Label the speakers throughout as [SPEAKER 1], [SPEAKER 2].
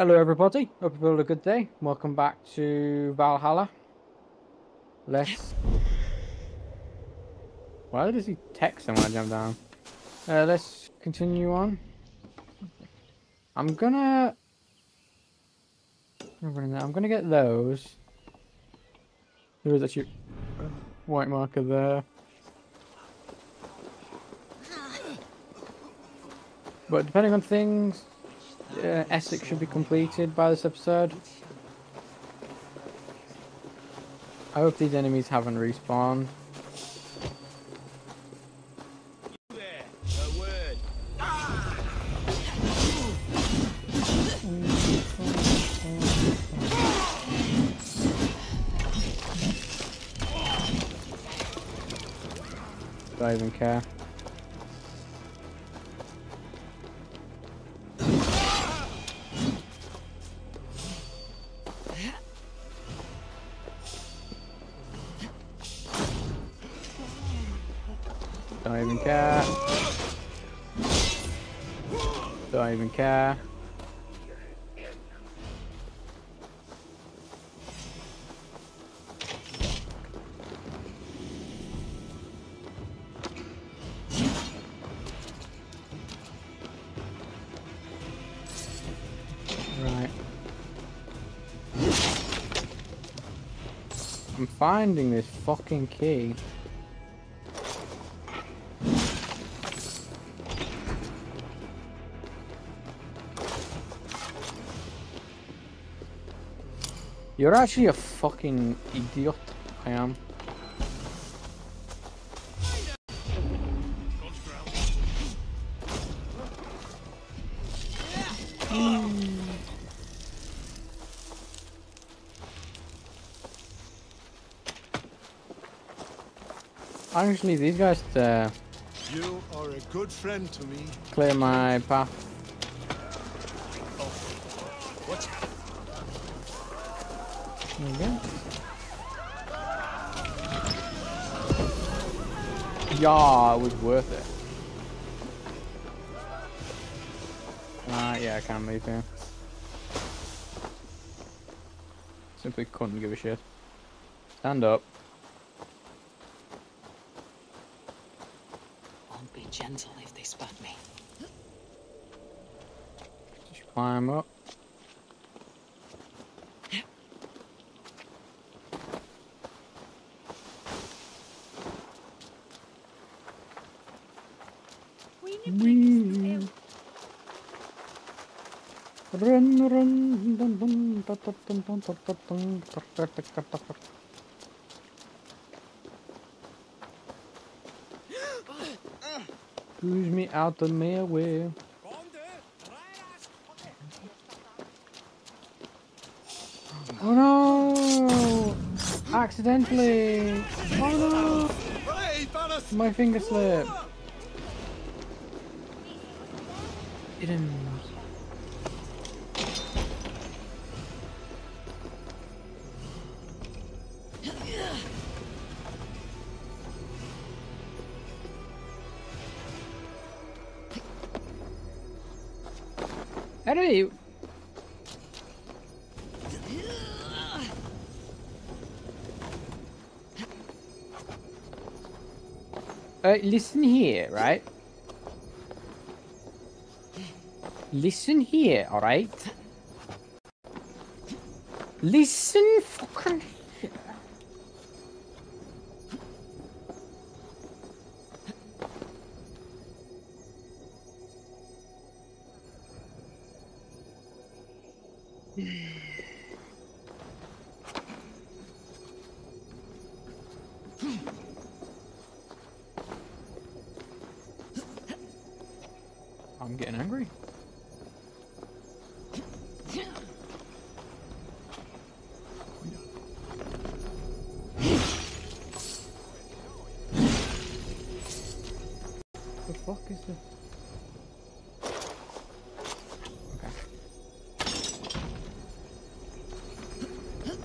[SPEAKER 1] Hello, everybody. Hope you've had a good day. Welcome back to Valhalla. Let's. Why does he text him when I jump down? Uh, let's continue on. I'm gonna. I'm gonna get those. There is actually a white marker there. But depending on things, uh, Essex should be completed by this episode. I hope these enemies haven't respawned.
[SPEAKER 2] A.
[SPEAKER 1] Don't even care. Finding this fucking key. You're actually a fucking idiot. I am. Actually, these guys uh,
[SPEAKER 2] You are a good friend to me.
[SPEAKER 1] clear my path.
[SPEAKER 2] Out.
[SPEAKER 1] There go. Yeah, it was worth it. Ah, yeah, I can move here. Simply couldn't give a shit. Stand up. Squeeze me out the mailway. Oh no! Accidentally! Oh no! My finger slipped. Didn't. Anyway, uh, listen here, right? Listen here, alright? Listen fucking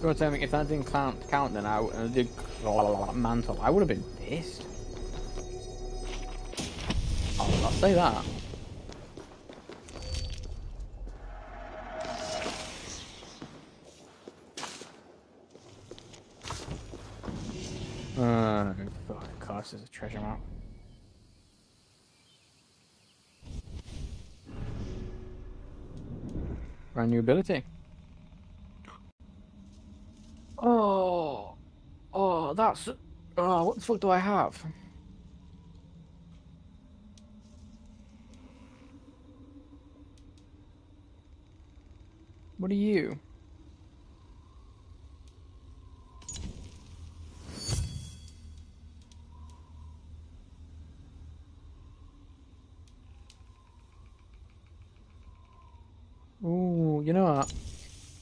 [SPEAKER 1] You want to tell me if that didn't count, count then I, I uh, did mantle. I would have been pissed. Oh, I'll say that. Uh, oh, gosh, there's a treasure map. Brand new ability. Oh. What the fuck do I have? What are you? Ooh, you know what?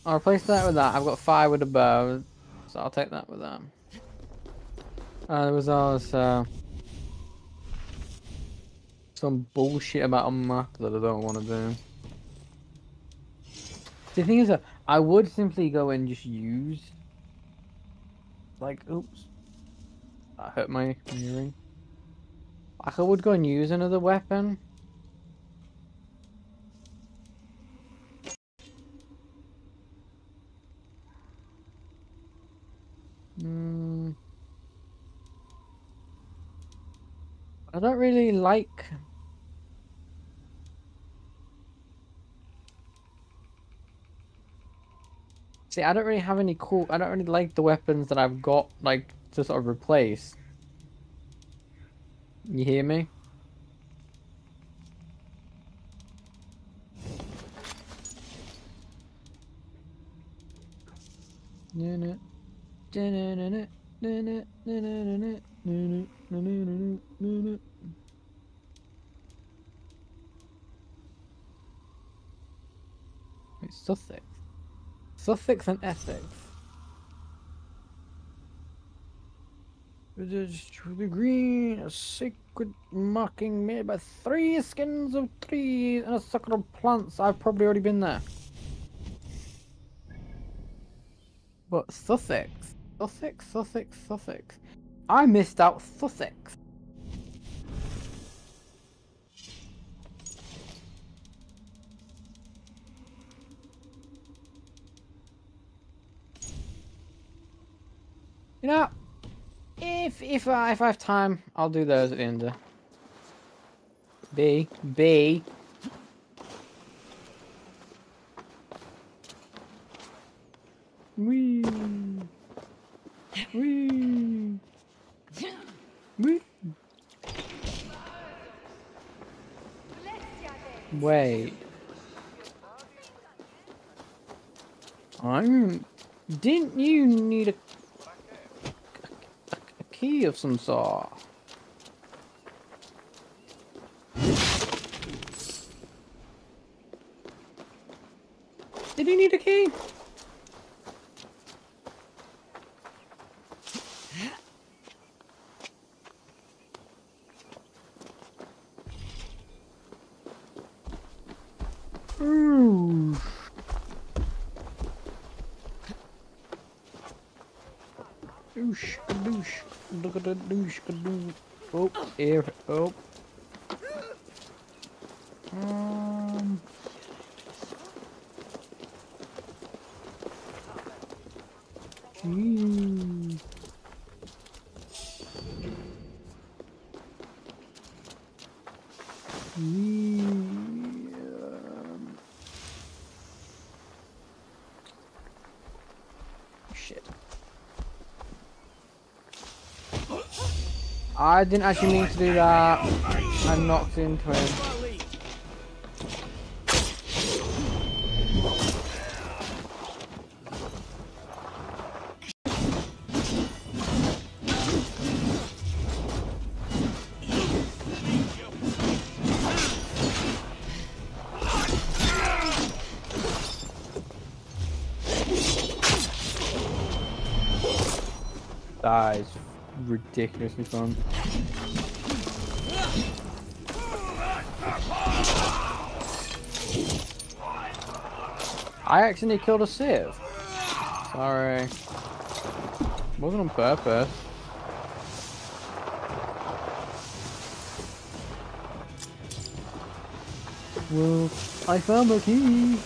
[SPEAKER 1] I'll replace that with that. I've got five with a bow, so I'll take that with that. Uh, there was also some bullshit about a map that I don't want to do. The thing is, that I would simply go and just use, like, oops, that hurt my earring. Like, I would go and use another weapon. Don't really like. See, I don't really have any cool. I don't really like the weapons that I've got, like, to sort of replace. You hear me? Sussex. Sussex and Essex. It is truly green, a sacred marking made by three skins of trees and a of plants. I've probably already been there. But Sussex, Sussex, Sussex, Sussex. I missed out Sussex. You know, if if I if I have time, I'll do those at the end. Of... B B. Wee. Wee. Wee. Wait. I'm. Didn't you need a key of some sort. Did he need a key? Ooh. Douche, douche, look at the douche, douche. Oh, air, oh. Um. Mm. Um. Shit. I didn't actually mean to do that. I knocked into him. Ridiculously fun. I accidentally killed a sieve. Sorry. Wasn't on purpose. Well, I found the key.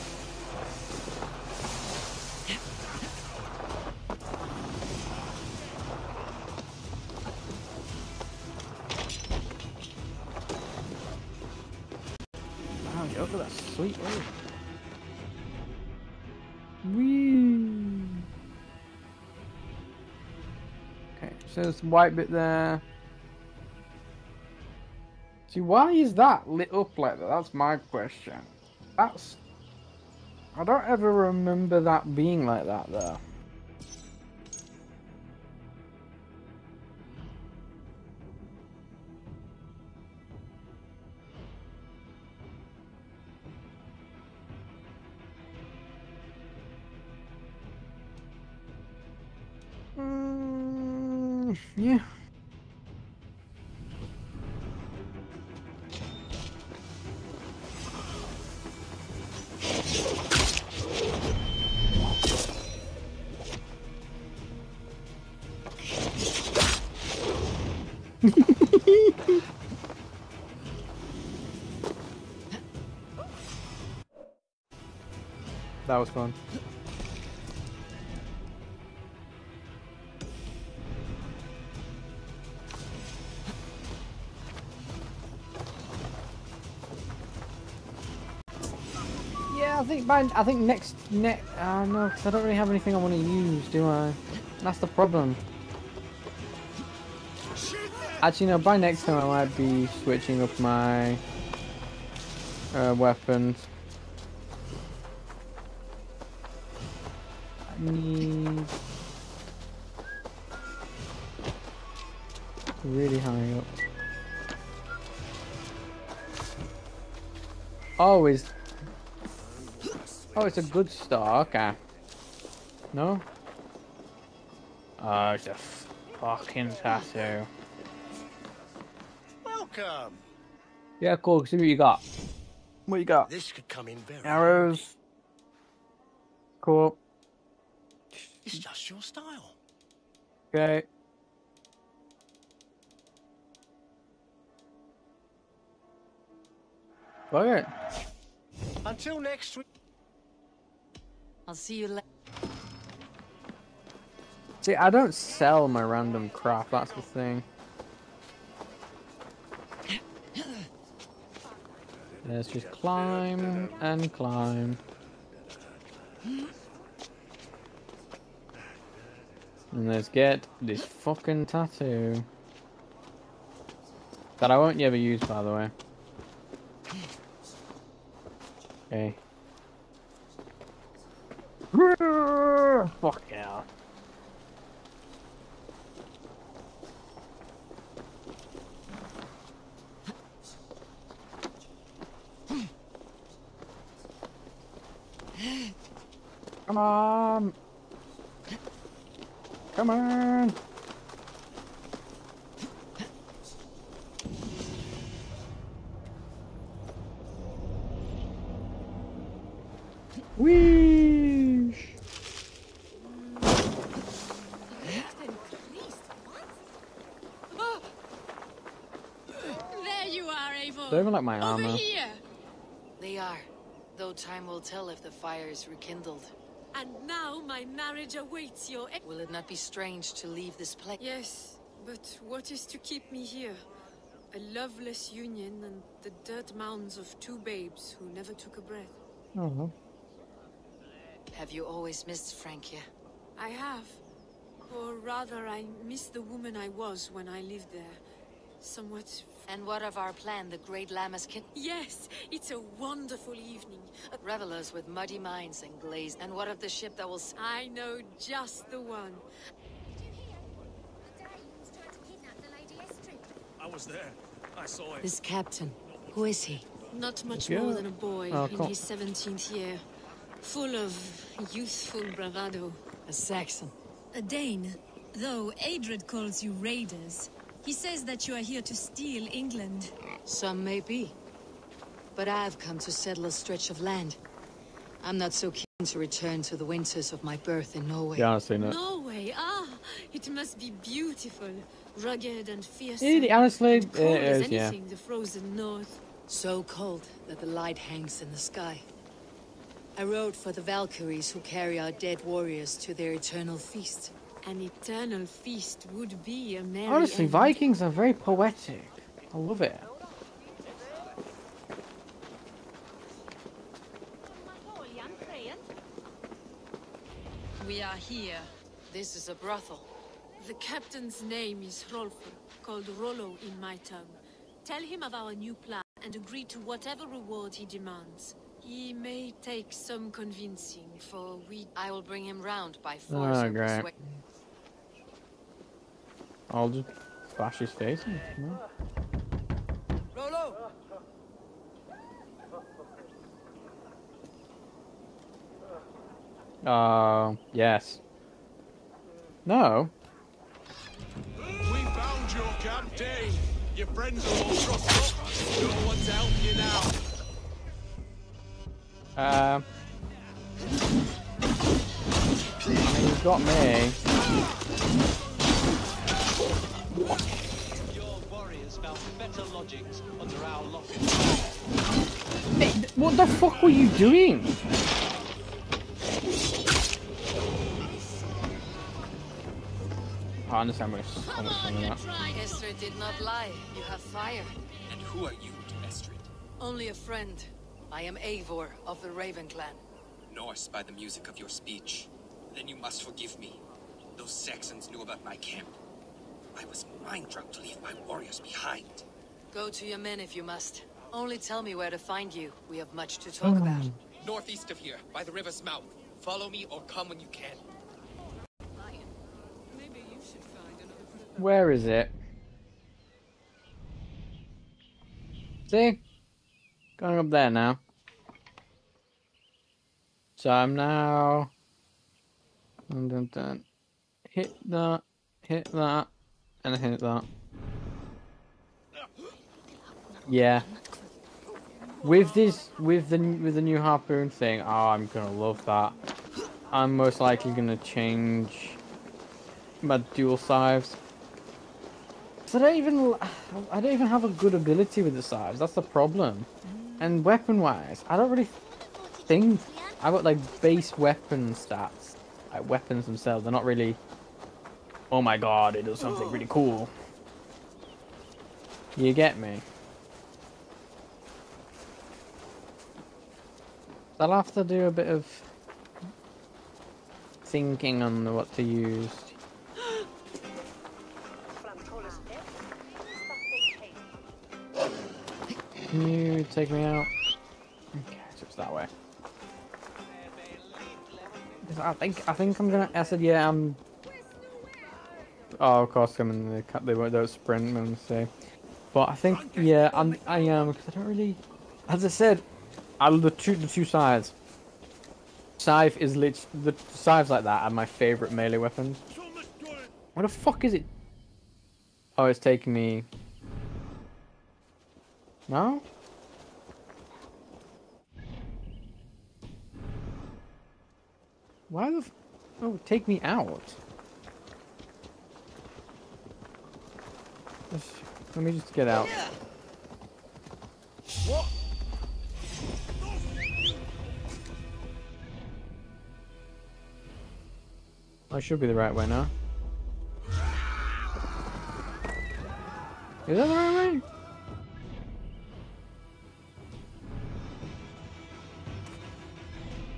[SPEAKER 1] Some white bit there. See, why is that lit up like that? That's my question. That's. I don't ever remember that being like that, though. That was fun. Yeah, I think by I think next next uh, no, because I don't really have anything I want to use, do I? That's the problem. Actually, no. By next time, I might be switching up my uh, weapons. I need really high up. Oh, is Oh, it's a good star. Okay. No? Oh, it's a fucking tattoo.
[SPEAKER 2] Welcome.
[SPEAKER 1] Yeah, cool. See what you got. What you got?
[SPEAKER 2] This could come in very
[SPEAKER 1] Arrows. Cool.
[SPEAKER 2] It's just your style.
[SPEAKER 1] Okay. Okay.
[SPEAKER 2] Until next week.
[SPEAKER 3] I'll see you later.
[SPEAKER 1] See, I don't sell my random crap. That's the thing. Let's just climb and climb. And let's get this fucking tattoo. That I won't ever use, by the way. Okay. Fuck yeah. Um, come on. Come on. Whee!
[SPEAKER 4] There you are, Eivor.
[SPEAKER 1] Don't even like my
[SPEAKER 4] Over
[SPEAKER 1] armor.
[SPEAKER 4] here.
[SPEAKER 3] They are. Though time will tell if the fire is rekindled.
[SPEAKER 4] And now my marriage awaits your. e-
[SPEAKER 3] Will it not be strange to leave this place?
[SPEAKER 4] Yes, but what is to keep me here? A loveless union and the dirt mounds of two babes who never took a breath.
[SPEAKER 1] Oh.
[SPEAKER 3] Have you always missed Frankia?
[SPEAKER 4] I have. Or rather, I miss the woman I was when I lived there. Somewhat.
[SPEAKER 3] And what of our plan, the Great Lammaskin?
[SPEAKER 4] Yes, it's a wonderful evening.
[SPEAKER 3] Revelers with muddy minds and glazed. And what of the ship that will... s-
[SPEAKER 4] I know just the one.
[SPEAKER 5] Did you hear? The Danes tried to kidnap the Lady Estrid.
[SPEAKER 2] I was there. I saw it.
[SPEAKER 3] This captain, who is he?
[SPEAKER 4] Not much
[SPEAKER 1] Yeah.
[SPEAKER 4] more than a boy
[SPEAKER 1] Oh,
[SPEAKER 4] in his 17th year. Full of youthful bravado.
[SPEAKER 3] A Saxon.
[SPEAKER 6] A Dane, though Adred calls you raiders. He says that you are here to steal England.
[SPEAKER 3] Some may be. But I've come to settle a stretch of land. I'm not so keen to return to the winters of my birth in Norway.
[SPEAKER 1] Yeah, I've seen it.
[SPEAKER 4] Norway, ah, it must be beautiful, rugged and fierce.
[SPEAKER 1] It, honestly, it
[SPEAKER 4] cold as
[SPEAKER 1] is, yeah.
[SPEAKER 4] anything, the frozen north.
[SPEAKER 3] So cold that the light hangs in the sky. I rode for the Valkyries who carry our dead warriors to their eternal feast.
[SPEAKER 4] An eternal feast would be a merry
[SPEAKER 1] Honestly,
[SPEAKER 4] end.
[SPEAKER 1] Vikings are very poetic. I love it.
[SPEAKER 6] We are here.
[SPEAKER 3] This is a brothel.
[SPEAKER 4] The captain's name is Rolfur, called Rollo in my tongue. Tell him of our new plan and agree to whatever reward he demands. He may take some convincing, for we...
[SPEAKER 3] I will bring him round by force.
[SPEAKER 1] Oh, great. I'll just bash his face in. No.
[SPEAKER 2] Rollo!
[SPEAKER 1] Uh, yes. No.
[SPEAKER 2] We found your Your friends are all trussed up. No one's helping you now.
[SPEAKER 1] Um. I mean, he's got me. Hey, what the fuck were you doing? I understand where it's so much fun in that.
[SPEAKER 3] Did not lie. You have fire.
[SPEAKER 2] And who are you to Estrid?
[SPEAKER 3] Only a friend. I am Eivor of the Raven Clan.
[SPEAKER 7] Norse by the music of your speech. Then you must forgive me. Those Saxons knew about my camp. I was mind drunk to leave my warriors behind.
[SPEAKER 3] Go to your men if you must. Only tell me where to find you. We have much to talk about.
[SPEAKER 7] Northeast of here, by the river's mouth. Follow me or come when you can.
[SPEAKER 1] Where is it? See? Going up there now. So I'm now. Dun, dun, dun. Hit that, hit that, and hit that. Yeah. With this, with the with the new harpoon thing, oh, I'm gonna love that. I'm most likely gonna change my dual scythes. So I don't even, I don't even have a good ability with the scythes. That's the problem. And weapon-wise, I don't really think I've got like base weapon stats, like weapons themselves. They're not really. Oh my god! It does something really cool. You get me? I'll have to do a bit of thinking on what to use. Can you take me out? Okay, so it's that way. I think I think I'm gonna. I said yeah. I'm. Oh, of course, I'm in the cut. They won't don't sprint. I'm say, but I think yeah. I'm. I um, am because I don't really. As I said, out of the two the two sides. Scythe is lit. The scythes like that are my favorite melee weapons. What the fuck is it? Oh, it's taking me. No? Why the Oh, take me out. Just- let me just get out. I should be the right way now. Is that the right way?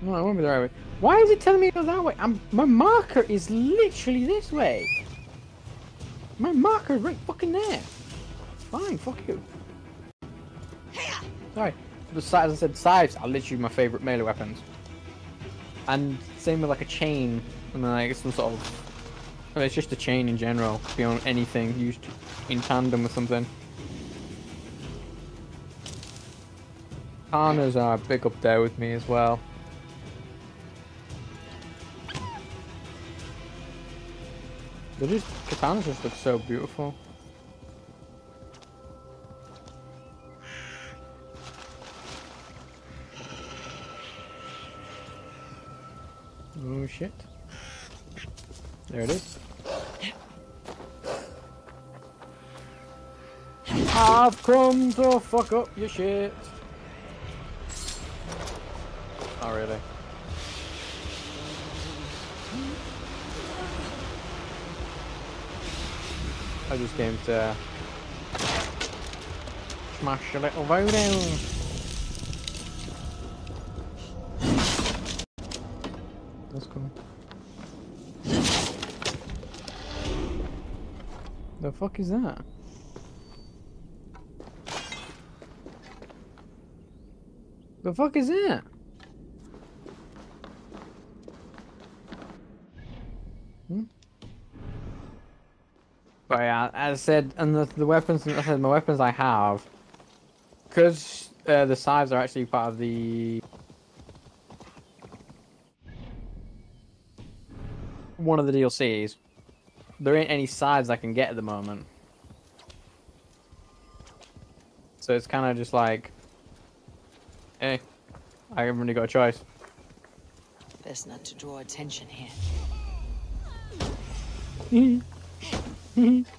[SPEAKER 1] No, it won't be the right way. Why is it telling me to go that way? I'm, my marker is literally this way. My marker right fucking there. Fine, fuck you. Sorry. As I said, scythes are literally my favourite melee weapons. And same with like a chain, and then like some sort of... Well, it's just a chain in general, beyond anything used in tandem with something. Katanas are big up there with me as well. They just katanas just look so beautiful. Oh shit. There it is. I've come to fuck up your shit. Not really. I just came to smash a little voodoo. That's cool. The fuck is that? The fuck is that? I said, and the, the weapons, I said my weapons I have, because uh, the scythes are actually part of the one of the DLCs. There ain't any scythes I can get at the moment, so it's kind of just like, hey, I haven't really got a choice.
[SPEAKER 3] Best not to draw attention here.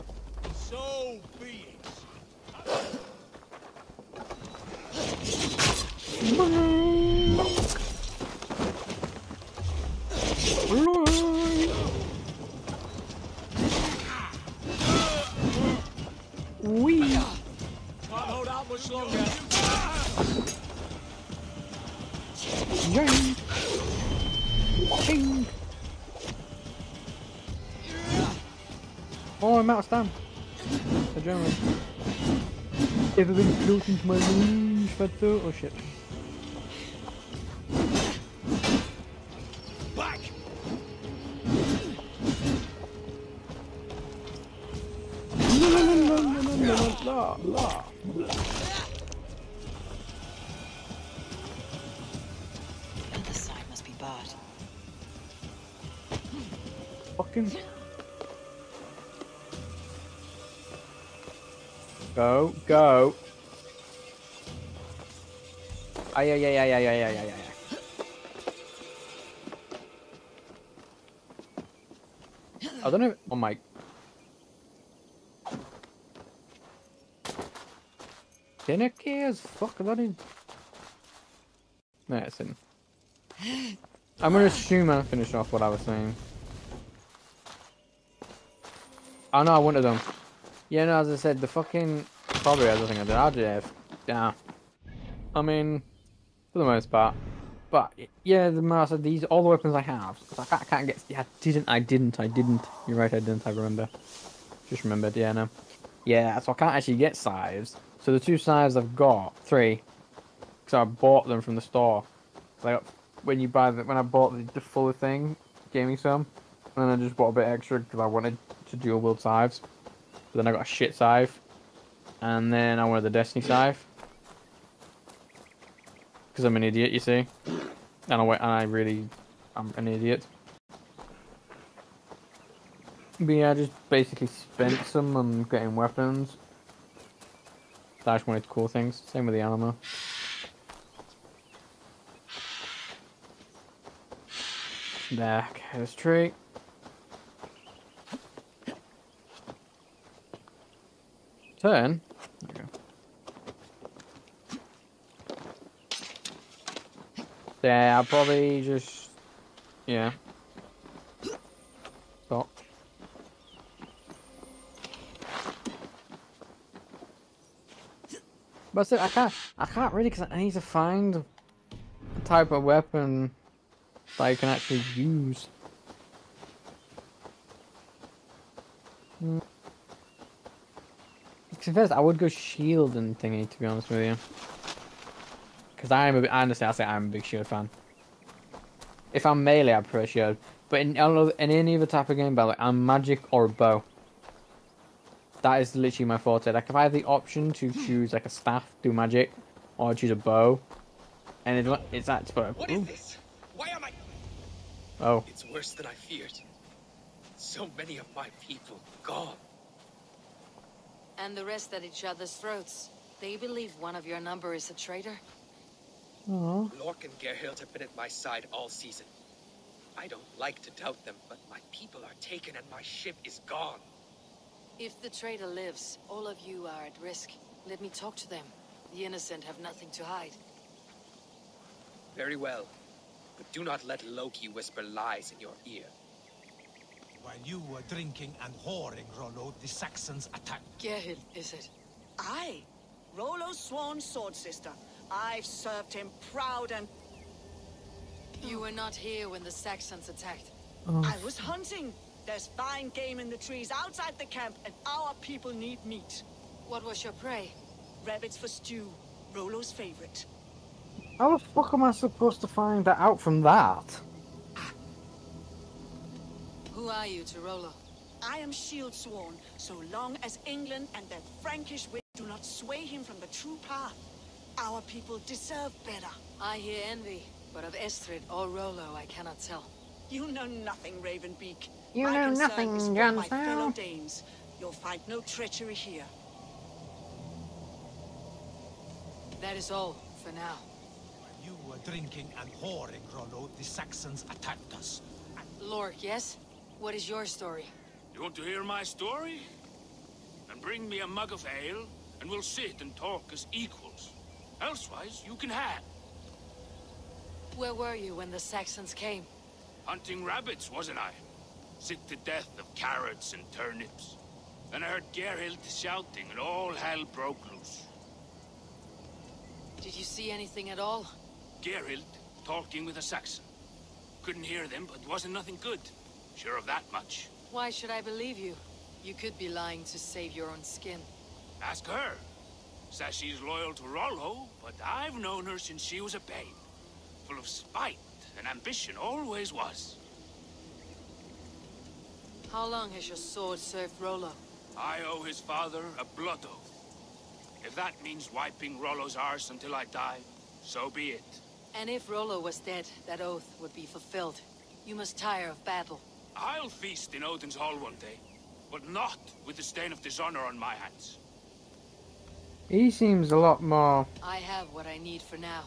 [SPEAKER 1] last time. Adrenaline. Everything's floating to my room, je. Uh, oh shit. Ay, ay, ay, ay, ay, ay, ay, ay, ay. I don't know. Oh my. Dinner cares. Fuck in. No, it's in. I'm gonna assume I finished off what I was saying. Oh no, I have done. Yeah, no, as I said, the fucking probably I don't think I did. Did. Yeah. I mean, for the most part. But yeah, the master, these all the weapons I have. I can't, I can't get. Yeah, I didn't. I didn't. I didn't. You're right. I didn't. I remember. Just remembered. Yeah, no. Yeah, so I can't actually get scythes. So the two scythes I've got, three, because I bought them from the store. Like when you buy the, when I bought the, the full thing, me some, and then I just bought a bit extra because I wanted to dual wield scythes. But then I got a shit scythe, and then I wanted the destiny scythe because I'm an idiot, you see. And I and I really, I'm an idiot. But yeah, I just basically spent some on getting weapons. I just wanted cool things. Same with the animal. There, okay, this tree. Turn. Yeah, I'll probably just yeah. Stop. But I can't. I can't really because I need to find a type of weapon that I can actually use. Hmm. Confess, I would go shield and thingy to be honest with you. Because I am a bit, I understand, I say I'm a big shield fan. If I'm melee, I prefer shield. But in, in any other type of game, by the way, I'm magic or a bow. That is literally my forte. Like, if I have the option to choose, like, a staff, do magic, or choose a bow, and it's, it's that's but
[SPEAKER 7] What is this? Why am I?
[SPEAKER 1] Oh,
[SPEAKER 7] It's worse than I feared. So many of my people gone.
[SPEAKER 3] And the rest at each other's throats. They believe one of your number is a traitor?
[SPEAKER 1] Aw.
[SPEAKER 7] Lork and Gerhild have been at my side all season. I don't like to doubt them, but my people are taken and my ship is gone.
[SPEAKER 3] If the traitor lives, all of you are at risk. Let me talk to them. The innocent have nothing to hide.
[SPEAKER 7] Very well. But do not let Loki whisper lies in your ear.
[SPEAKER 8] While you were drinking and whoring, Rollo, the Saxons attacked.
[SPEAKER 3] Gerhild, is it?
[SPEAKER 9] Aye. Rollo's sworn sword sister. I've served him proud and
[SPEAKER 3] You were not here when the Saxons attacked.
[SPEAKER 1] Oh,
[SPEAKER 9] I was hunting. There's fine game in the trees outside the camp, and our people need meat.
[SPEAKER 3] What was your prey?
[SPEAKER 9] Rabbits for stew, Rollo's favorite.
[SPEAKER 1] How the fuck am I supposed to find that out from that?
[SPEAKER 3] Who are you to Rollo?
[SPEAKER 9] I am shield sworn, so long as England and that Frankish witch do not sway him from the true path. Our people deserve better.
[SPEAKER 3] I hear envy, but of Estrid or Rollo I cannot tell.
[SPEAKER 9] You know nothing, Ravenbeak.
[SPEAKER 1] You
[SPEAKER 9] My
[SPEAKER 1] know nothing,
[SPEAKER 9] is for
[SPEAKER 1] Jon
[SPEAKER 9] my fellow Danes. You'll find no treachery here.
[SPEAKER 3] That is all, for now.
[SPEAKER 8] While you were drinking and whoring, Rollo, the Saxons attacked us.
[SPEAKER 3] Lork, yes? What is your story?
[SPEAKER 10] You want to hear my story? Then bring me a mug of ale, and we'll sit and talk as equals. Elsewise, you can have.
[SPEAKER 3] Where were you when the Saxons came?
[SPEAKER 10] Hunting rabbits, wasn't I? Sick to death of carrots and turnips. Then I heard Gerhild shouting, and all hell broke loose.
[SPEAKER 3] Did you see anything at all?
[SPEAKER 10] Gerhild talking with a Saxon. Couldn't hear them, but wasn't nothing good. Sure of that much.
[SPEAKER 3] Why should I believe you? You could be lying to save your own skin.
[SPEAKER 10] Ask her. Says she's loyal to Rollo, but I've known her since she was a babe. Full of spite and ambition, always was.
[SPEAKER 3] How long has your sword served Rollo?
[SPEAKER 10] I owe his father a blood oath. If that means wiping Rollo's arse until I die, so be it.
[SPEAKER 3] And if Rollo was dead, that oath would be fulfilled. You must tire of battle.
[SPEAKER 10] I'll feast in Odin's hall one day, but not with the stain of dishonor on my hands.
[SPEAKER 1] He seems a lot more.
[SPEAKER 3] I have what I need for now.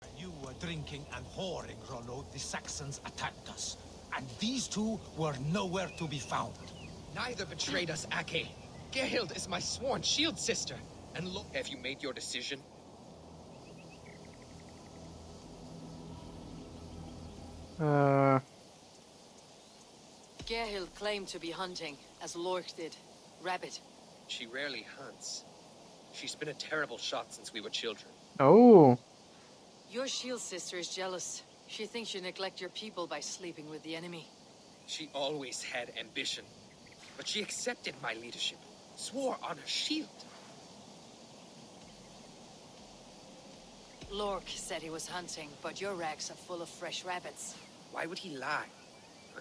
[SPEAKER 8] While you were drinking and whoring, Rollo, the Saxons attacked us. And these two were nowhere to be found.
[SPEAKER 7] Neither betrayed us, Ake. Gerhild is my sworn shield sister. And look, have you made your decision?
[SPEAKER 1] Uh,
[SPEAKER 3] Gerhild claimed to be hunting, as Lork did. Rabbit.
[SPEAKER 7] She rarely hunts. She's been a terrible shot since we were children.
[SPEAKER 1] oh,
[SPEAKER 3] Your shield sister is jealous. She thinks you neglect your people by sleeping with the enemy.
[SPEAKER 7] She always had ambition. But she accepted my leadership, swore on her shield.
[SPEAKER 3] Lork said he was hunting, but your racks are full of fresh rabbits.
[SPEAKER 7] Why would he lie?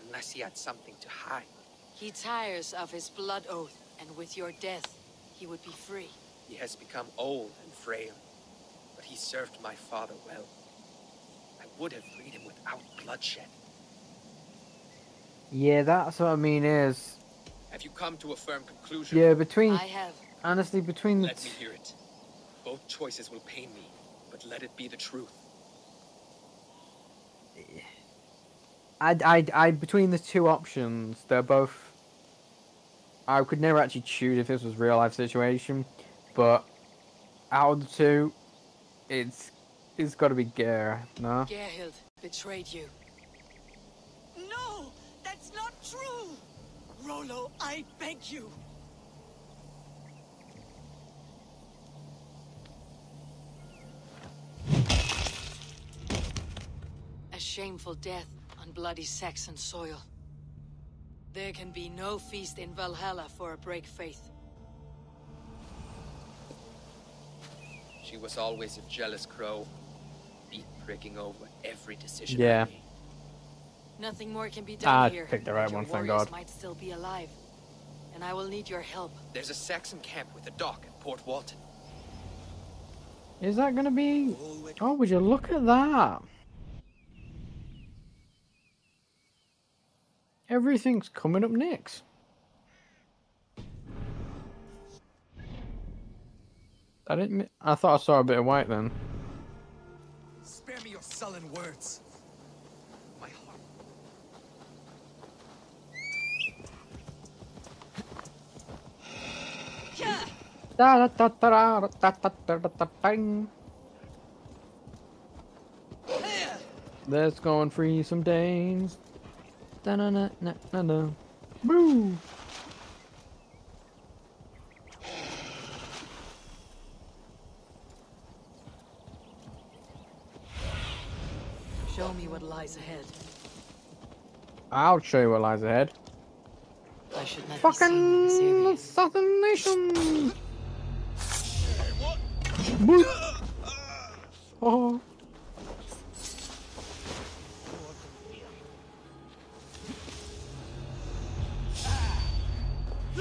[SPEAKER 7] Unless he had something to hide.
[SPEAKER 3] He tires of his blood oath, and with your death, he would be free.
[SPEAKER 7] He has become old and frail. But he served my father well. I would have freed him without bloodshed.
[SPEAKER 1] yeah, that's what I mean. Is
[SPEAKER 7] Have you come to a firm conclusion?
[SPEAKER 1] yeah, between
[SPEAKER 3] I have.
[SPEAKER 1] honestly between the
[SPEAKER 7] Let me hear it. Both choices will pain me, but let it be the truth.
[SPEAKER 1] I, I, I, between the two options, they're both. I could never actually choose if this was real life situation, but out of the two, it's it's got to be Gare, no?
[SPEAKER 3] Gerhild betrayed you.
[SPEAKER 9] No, that's not true! Rollo, I beg you.
[SPEAKER 3] A shameful death on bloody Saxon soil. There can be no feast in Valhalla for a break faith.
[SPEAKER 7] She was always a jealous crow, beat pricking over every decision
[SPEAKER 1] Yeah.
[SPEAKER 3] Nothing more can be done
[SPEAKER 1] Ah,
[SPEAKER 3] here.
[SPEAKER 1] picked the right
[SPEAKER 3] your
[SPEAKER 1] one, thank
[SPEAKER 3] warriors
[SPEAKER 1] God.
[SPEAKER 3] might still be alive. And I will need your help.
[SPEAKER 7] There's a Saxon camp with a dock at Port Walton.
[SPEAKER 1] Is that gonna be? Oh, would you look at that? Everything's coming up next. I didn't. I thought I saw a bit of white then.
[SPEAKER 7] Spare me your sullen words. My heart.
[SPEAKER 1] Da da da da da da da da da da bang. Let's go and free some Danes. Da na na na na na. Boo.
[SPEAKER 3] lies ahead.
[SPEAKER 1] I'll show you what lies ahead.
[SPEAKER 3] I should never
[SPEAKER 1] Fucking Southern Nation! Hey, oh.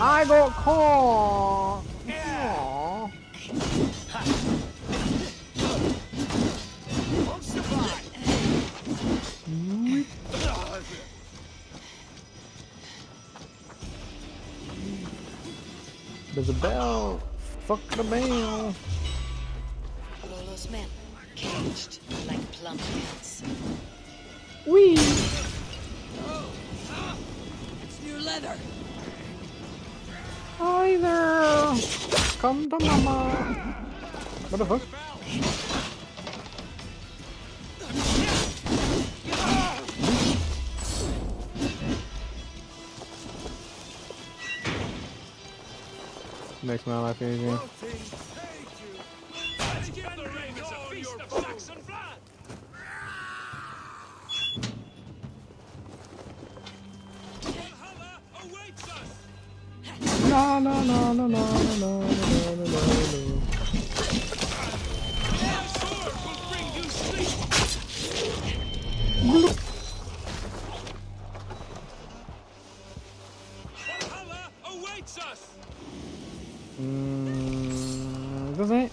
[SPEAKER 1] I got caught! Yeah. There's a bell. Fuck the bell.
[SPEAKER 3] Rollo's men, caged like plump cats.
[SPEAKER 1] Wee.
[SPEAKER 9] It's new leather.
[SPEAKER 1] Hi there. Come to mama. What the fuck? Makes my life easier. La la la la la la la la la la Mm, does it?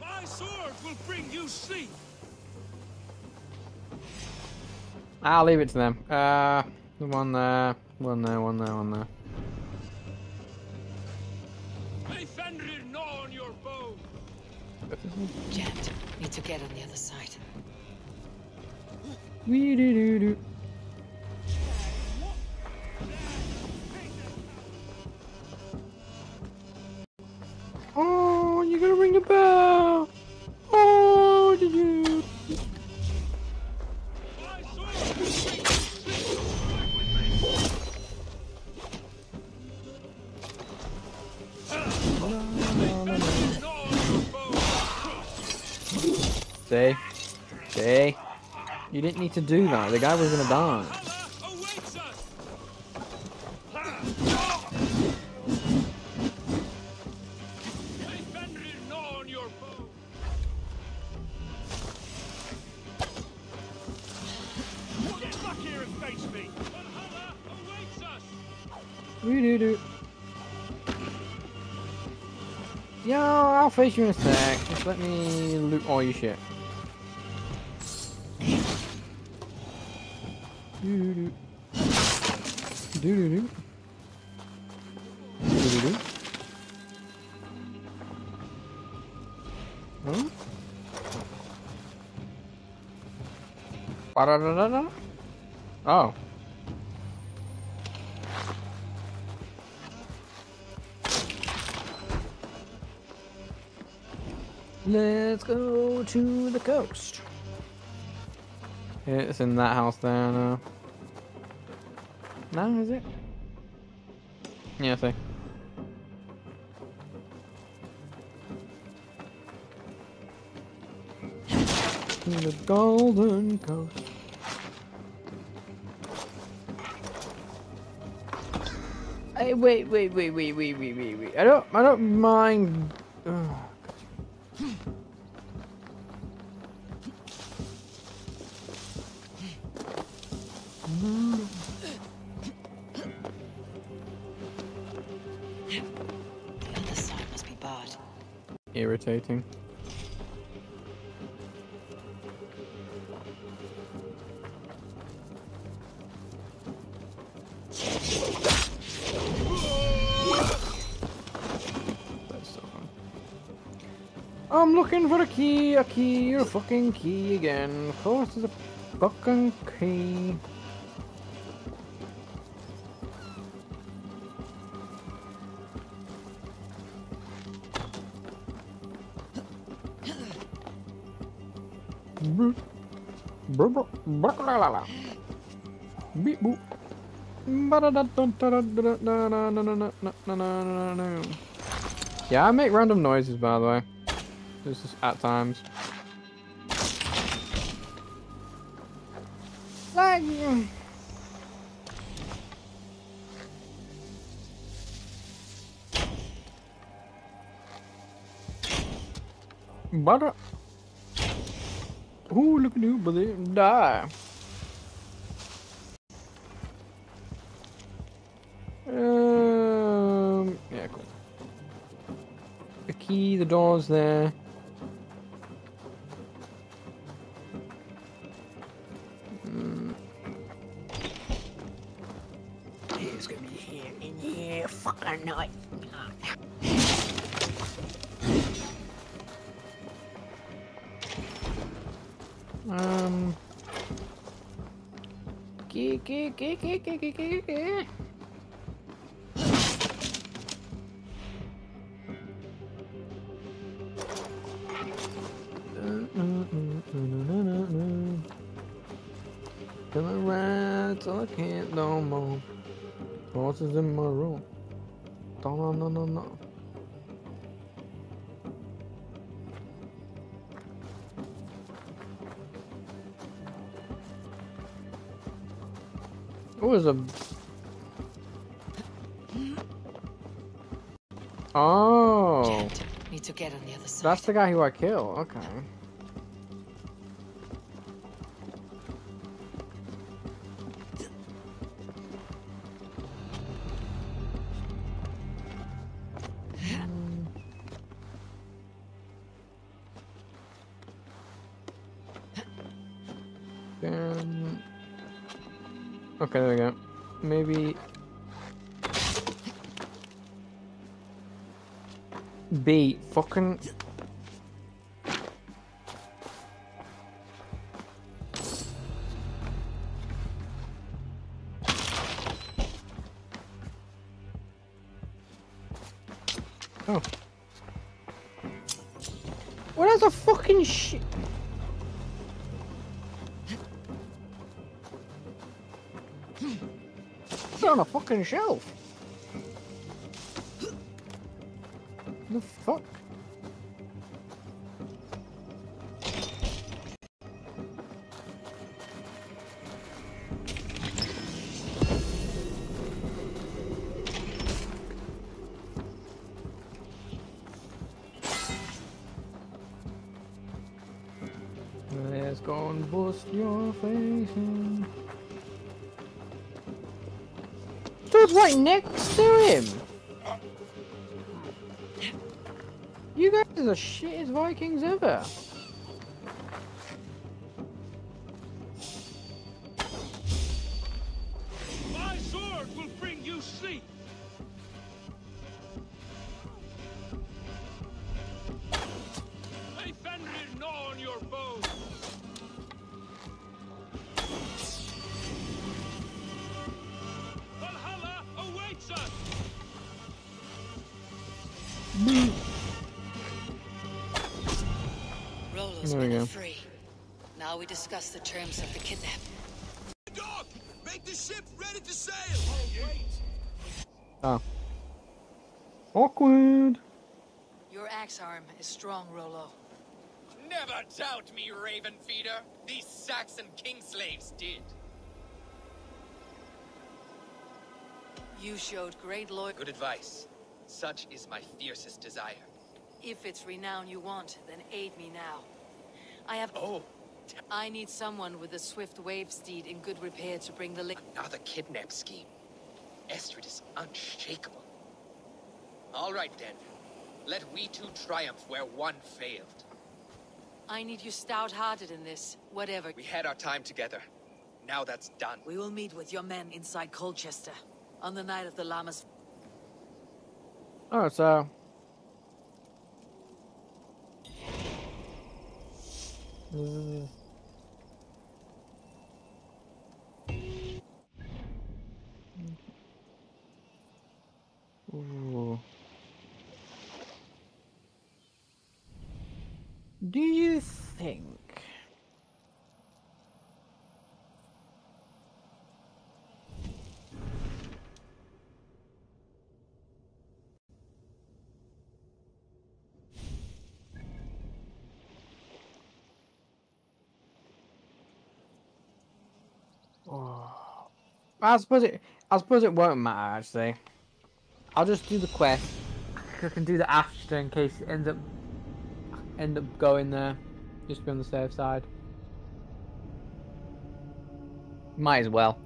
[SPEAKER 10] My sword will bring you sleep!
[SPEAKER 1] I'll leave it to them. Uh, the one there, one there, one there, one there.
[SPEAKER 10] May Fenrir gnaw on your bone!
[SPEAKER 3] Jammed. Need to get on the other side.
[SPEAKER 1] Wee doo doo doo. Oh, you're gonna ring the bell. Oh, did you?
[SPEAKER 10] Say, say, you
[SPEAKER 1] didn't need to do that. The guy was gonna die. Yo, I'll face you in a sec. Just let me loot all your shit. Do do do. Do do do. Do do do. Huh? Oh. Let's go to the coast. It's in that house there now. Uh, no, is it? Yeah, I. To the Golden Coast. Hey, wait, wait, wait, wait, wait, wait, wait, wait. I don't, I don't mind. Ugh. I'm looking for a key, a key, a fucking key again. Of course, there's a fucking key. Yeah, I make random noises, by the way. This is at times. Like... But... Ooh, look at you, buddy. Die. Um, yeah, cool. The key, the door's there. Coming right till I can't no more. Horses in my room. No, no, no, no, no. Was a... Oh.
[SPEAKER 3] Need to get on the other side.
[SPEAKER 1] That's the guy who I kill. Okay. Um, okay, there we go. Maybe B. Fucking. Shelf. The fuck? Let's go and bust your face right next to him! You guys are the shittest Vikings ever.
[SPEAKER 3] Discuss the terms of the kidnap.
[SPEAKER 2] Dog, make the ship ready to sail.
[SPEAKER 1] Oh, oh. Awkward.
[SPEAKER 3] Your axe arm is strong, Rollo.
[SPEAKER 7] Never doubt me, Raven Feeder. These Saxon king slaves did.
[SPEAKER 3] You showed great loyalty.
[SPEAKER 7] Good advice. Such is my fiercest desire.
[SPEAKER 3] If it's renown you want, then aid me now. I have.
[SPEAKER 7] Oh.
[SPEAKER 3] I need someone with a swift wave steed in good repair to bring the li-
[SPEAKER 7] Another kidnap scheme. Estrid is unshakable. All right then. Let we two triumph where one failed.
[SPEAKER 3] I need you stout-hearted in this. Whatever.
[SPEAKER 7] We had our time together. Now that's done.
[SPEAKER 3] We will meet with your men inside Colchester on the night of the Lammas.
[SPEAKER 1] Alright, so. Do you think? I suppose it. I suppose it won't matter actually. I'll just do the quest. I can do the after in case it ends up. end up going there, just to be on the safe side. Might as well.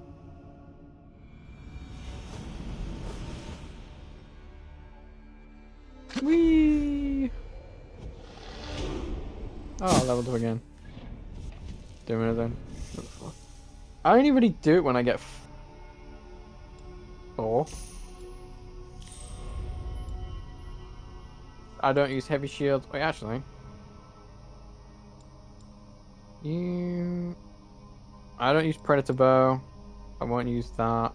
[SPEAKER 1] Whee! Oh, level two again. Doing anything. I only really do it when I get I don't use heavy shields. Wait, actually. You. I don't use predator bow. I won't use that.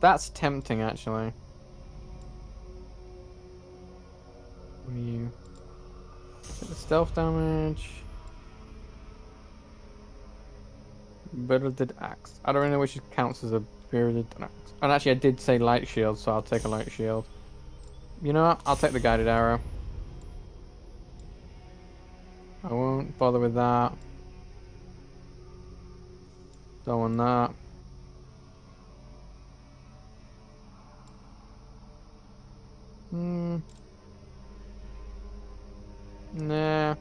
[SPEAKER 1] That's tempting, actually. What are you? The stealth damage. Bearded axe. I don't really know which counts as a axe. And actually, I did say light shield, so I'll take a light shield. You know what? I'll take the guided arrow. I won't bother with that. Don't want that. Hmm. Nah.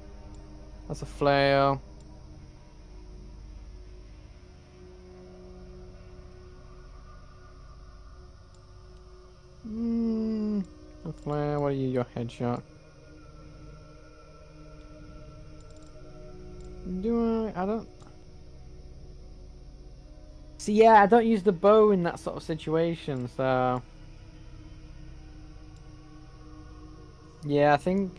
[SPEAKER 1] That's a flail. Hmm. Flare. What are you? Your headshot. Do I? I don't. See, yeah, I don't use the bow in that sort of situation, so. Yeah, I think.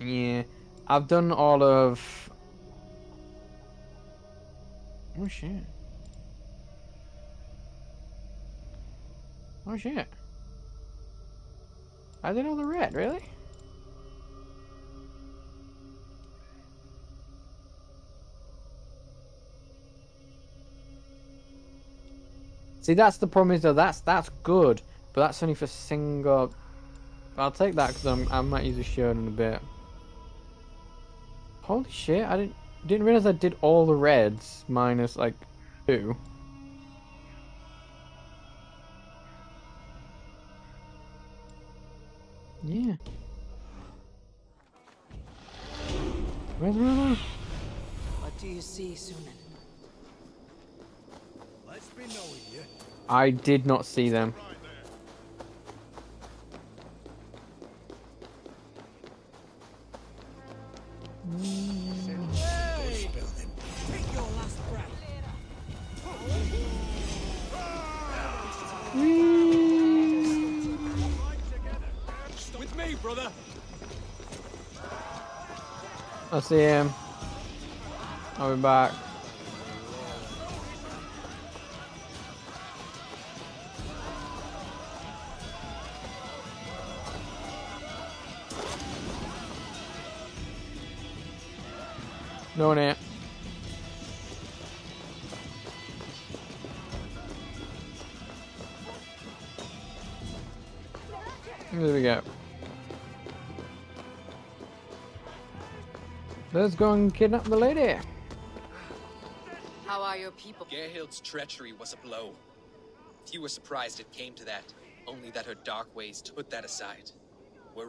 [SPEAKER 1] Yeah, I've done all of. Oh shit. Oh shit. I did all the red, really? See, that's the problem is though, that's that's good, but that's only for single. I'll take that because I might use a shield in a bit. Holy shit! I didn't didn't realize I did all the reds minus like two. Yeah. Where's Rilla?
[SPEAKER 9] What do you see, Synin?
[SPEAKER 2] Let's be knowing you.
[SPEAKER 1] I did not see them.
[SPEAKER 2] Hey! Brother.
[SPEAKER 1] I see him. I'll be back. No net. There we go. Let's go and kidnap the lady.
[SPEAKER 3] How are your people?
[SPEAKER 7] Gerhild's treachery was a blow. Few were surprised it came to that, only that her dark ways to put that aside. Were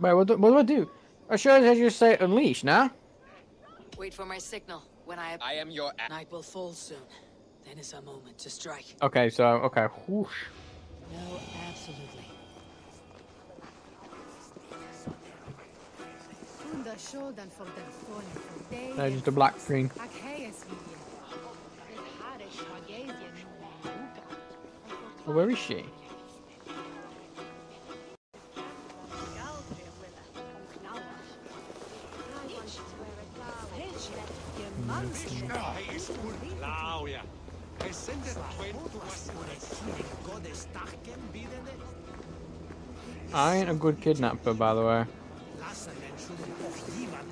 [SPEAKER 1] Wait, what do, what do I do? I sure as you say unleash, now?
[SPEAKER 3] Wait for my signal. When I
[SPEAKER 7] I am your
[SPEAKER 3] night will fall soon. Then is our moment to strike.
[SPEAKER 1] Okay, so, okay, whoosh.
[SPEAKER 3] No, absolutely.
[SPEAKER 1] No, just a black screen. Well, where is she? I ain't a good kidnapper, by the way.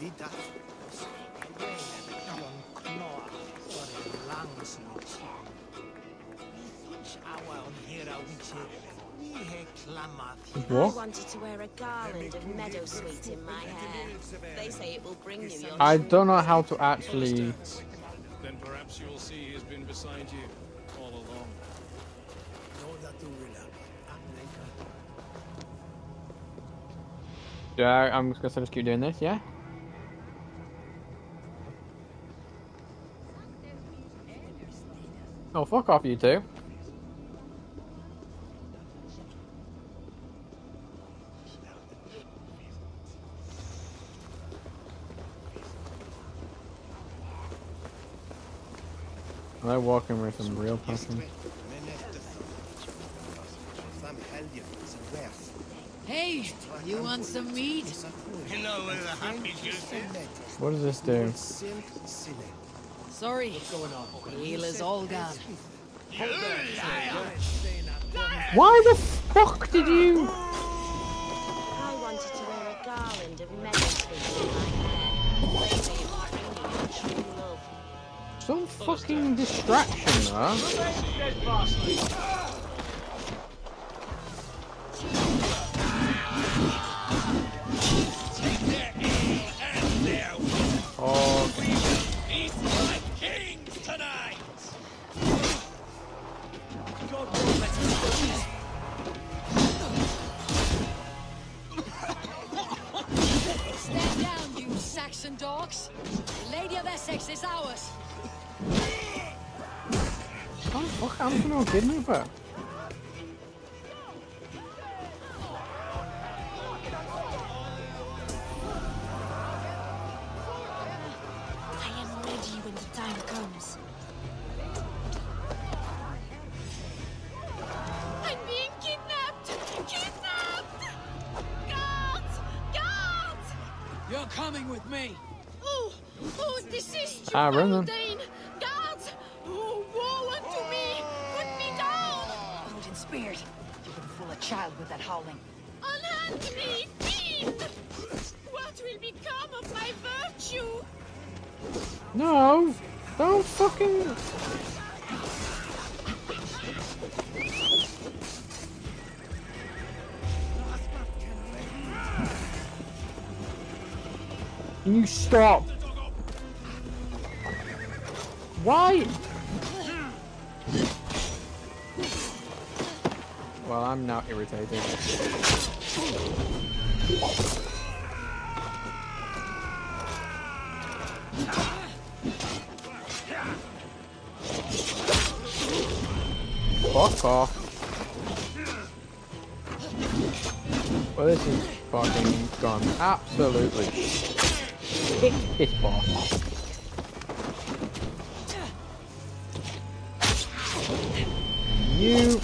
[SPEAKER 2] Well, non yo mi.
[SPEAKER 1] How do you actually? Because he stood there.
[SPEAKER 5] I
[SPEAKER 1] What?
[SPEAKER 5] wanted to wear a garland of meadowsweet in my hair. They say it will bring you your
[SPEAKER 1] I don't know how to actually.
[SPEAKER 2] Then perhaps you'll see he's been beside you all along.
[SPEAKER 1] Yeah, I'm just gonna just keep doing this. Yeah. Oh, fuck off, you two. They're walking with some real passion.
[SPEAKER 3] Hey, you want some meat?
[SPEAKER 10] You know where the happy juice is?
[SPEAKER 1] What does this do?
[SPEAKER 3] Sorry. What's going on? Healer's all gone.
[SPEAKER 1] Why the fuck did you?
[SPEAKER 5] I wanted to wear a garland of meadowsweet in my hair. They say it will bring you your true love.
[SPEAKER 1] Some fucking distraction huh? Oh,
[SPEAKER 3] Saxon dogs. The Lady of Essex is ours.
[SPEAKER 1] oh fuck, I'm no kidding about.
[SPEAKER 4] I am ready when the time comes.
[SPEAKER 3] Coming with me.
[SPEAKER 4] Oh, oh, this is
[SPEAKER 1] Ah, run.
[SPEAKER 4] Dane! Guards! Oh, woe unto me! Put me down!
[SPEAKER 9] Odin Spirit, you can fool a child with that howling.
[SPEAKER 4] Unhand me, thief! What will become of my virtue?
[SPEAKER 1] No, don't fucking. Can you stop? Why? Well, I'm now irritated. Fuck off. Well, this is fucking gone absolutely piss off. You.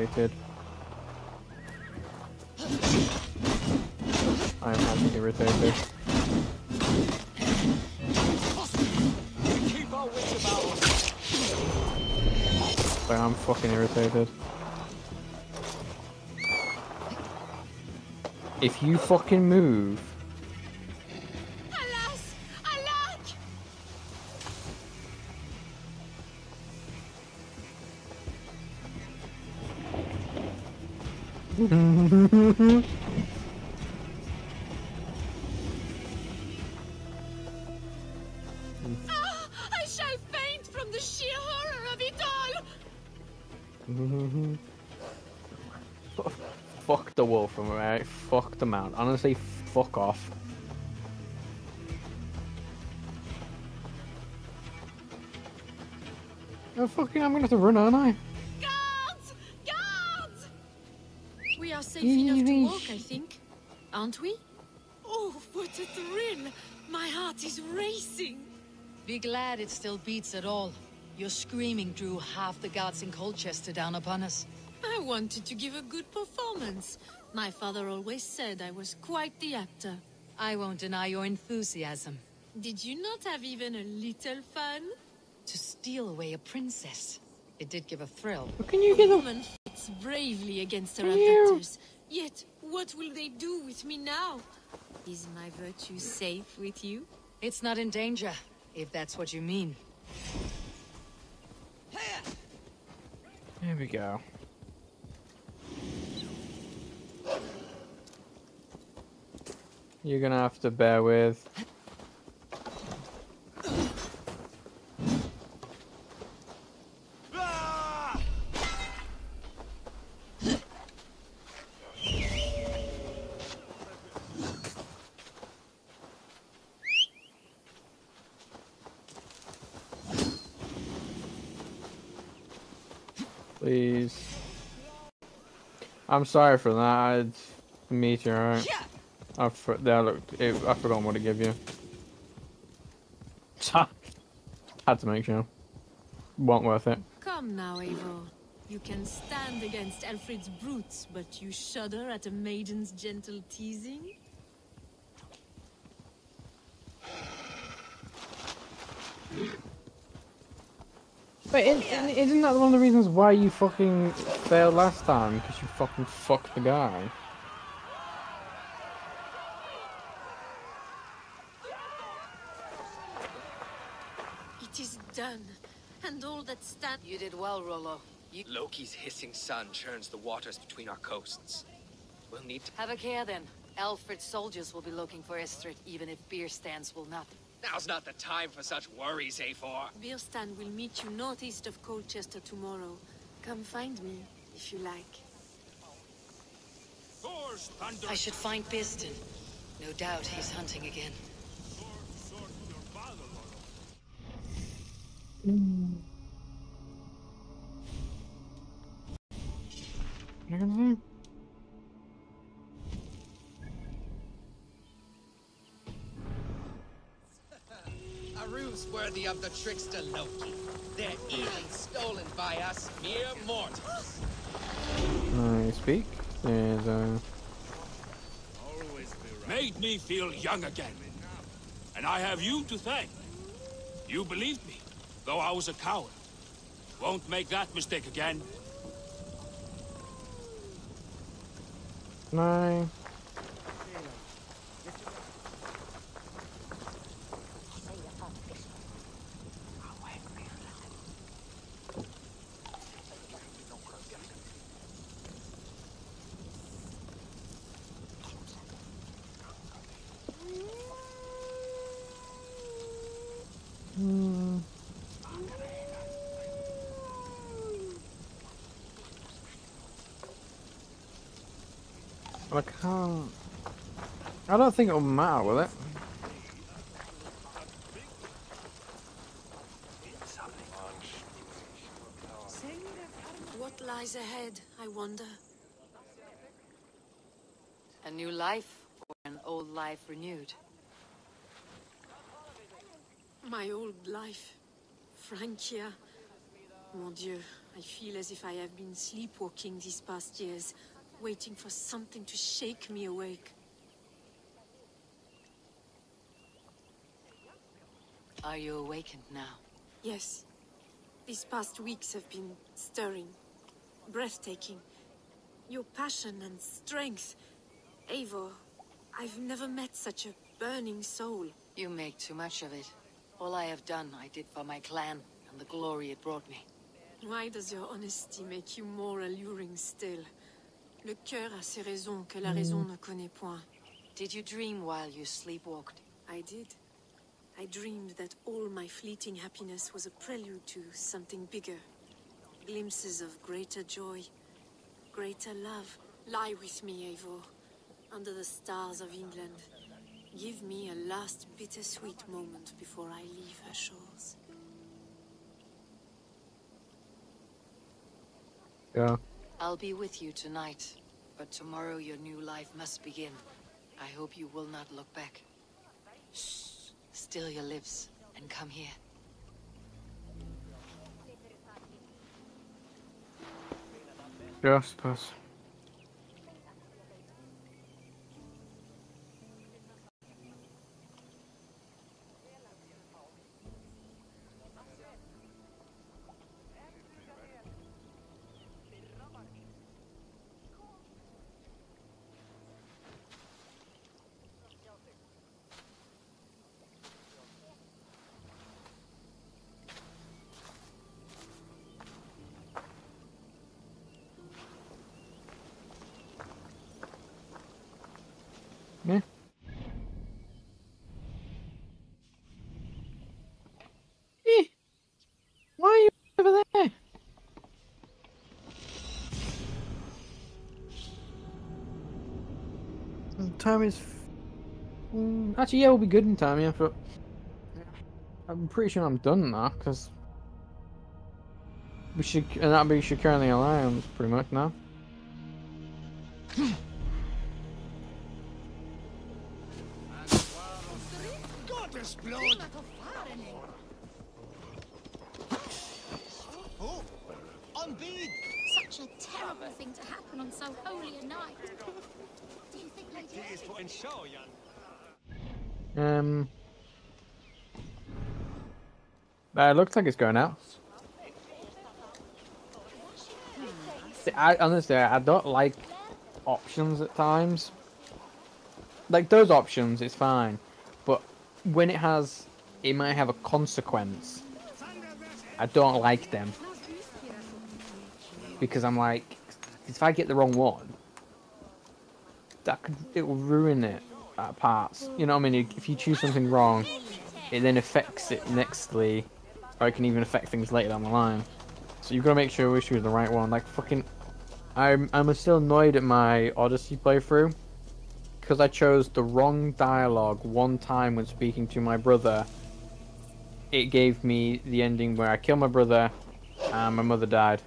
[SPEAKER 1] eliminated. I am highly irritated. I'm fucking irritated. If you fucking move, Honestly, fuck off. Oh fucking! I'm gonna have to run, aren't I?
[SPEAKER 4] Guards! Guards! We are safe enough to walk, I think. Aren't we? Oh, what a thrill! My heart is racing.
[SPEAKER 3] Be glad it still beats at all. Your screaming drew half the guards in Colchester down upon us.
[SPEAKER 4] I wanted to give a good performance. My father always said I was quite the actor.
[SPEAKER 3] I won't deny your enthusiasm.
[SPEAKER 4] Did you not have even a little fun?
[SPEAKER 3] To steal away a princess. It did give a thrill.
[SPEAKER 1] But can you get
[SPEAKER 4] A
[SPEAKER 1] a
[SPEAKER 4] woman fights bravely against her
[SPEAKER 1] Can
[SPEAKER 4] abductors. Yet, what will they do with me now? Is my virtue safe with you?
[SPEAKER 3] It's not in danger, if that's what you mean.
[SPEAKER 1] Here we go. You're gonna have to bear with. Please. I'm sorry for that. Meteorite. I for, there, look, it, I forgot what to give you. Had to make sure. Wasn't worth it.
[SPEAKER 4] Come now, Eivor. You can stand against Alfred's brutes, but you shudder at a maiden's gentle teasing?
[SPEAKER 1] But is isn't that one of the reasons why you fucking failed last time? Because you fucking fucked the guy.
[SPEAKER 4] It is done. And all that stand...
[SPEAKER 3] You did well, Rollo. You
[SPEAKER 7] Loki's hissing son churns the waters between our coasts. We'll need to...
[SPEAKER 3] have a care then. Alfred's soldiers will be looking for Estrid, even if Birstan's will not.
[SPEAKER 7] Now's not the time for such worries, Eivor.
[SPEAKER 4] Birstan will meet you northeast of Colchester tomorrow. Come find me, if you like.
[SPEAKER 3] I should find Birstan. No doubt he's hunting again.
[SPEAKER 10] Sword to your.
[SPEAKER 7] A ruse worthy of the trickster Loki. They're even stolen by us mere mortals.
[SPEAKER 1] I speak. Is uh,
[SPEAKER 10] Made me feel young again. And I have you to thank. You believed me, though I was a coward. Won't make that mistake again.
[SPEAKER 1] No. I can't. I don't think it'll matter, will it?
[SPEAKER 4] What lies ahead, I wonder?
[SPEAKER 3] A new life or an old life renewed?
[SPEAKER 4] My old life. Francia. Mon Dieu, I feel as if I have been sleepwalking these past years, waiting for something to shake me awake.
[SPEAKER 3] Are you awakened now?
[SPEAKER 4] Yes. These past weeks have been stirring, breathtaking. Your passion and strength. Eivor, I've never met such a burning soul.
[SPEAKER 3] You make too much of it. All I have done, I did for my clan and the glory it brought me.
[SPEAKER 4] Why does your honesty make you more alluring still? Le cœur a ses raisons que la raison mm. ne connaît point.
[SPEAKER 3] Did you dream while you sleepwalked?
[SPEAKER 4] I did. I dreamed that all my fleeting happiness was a prelude to something bigger. Glimpses of greater joy, greater love. Lie with me, Eivor, under the stars of England. Give me a last bittersweet moment before I leave her shores.
[SPEAKER 1] Yeah.
[SPEAKER 3] I'll be with you tonight, but tomorrow your new life must begin. I hope you will not look back. Shh. Still your lips, and come here.
[SPEAKER 1] Yeah, I suppose. Yeah. Eh. Why are you over there? The time is. Mm, actually, yeah, we'll be good in time, yeah, but. I'm pretty sure I'm done now, because. We should. And that'll be and the Alliance, pretty much now.
[SPEAKER 8] Gottes blood! Oh, on bead!
[SPEAKER 11] Such a terrible thing to happen on so holy a night. Do you think Lady
[SPEAKER 8] He is putting show, Jan.
[SPEAKER 1] Um. It looks like it's going out. I honestly, I don't like options at times. Like those options, it's fine, but when it has, it might have a consequence. I don't like them because I'm like, if I get the wrong one, that could it will ruin it at parts. You know what I mean? If you choose something wrong, it then affects it nextly, or it can even affect things later down the line. So you've got to make sure we choose the right one. Like fucking, I'm I'm still annoyed at my Odyssey playthrough because I chose the wrong dialogue one time when speaking to my brother. It gave me the ending where I killed my brother and my mother died.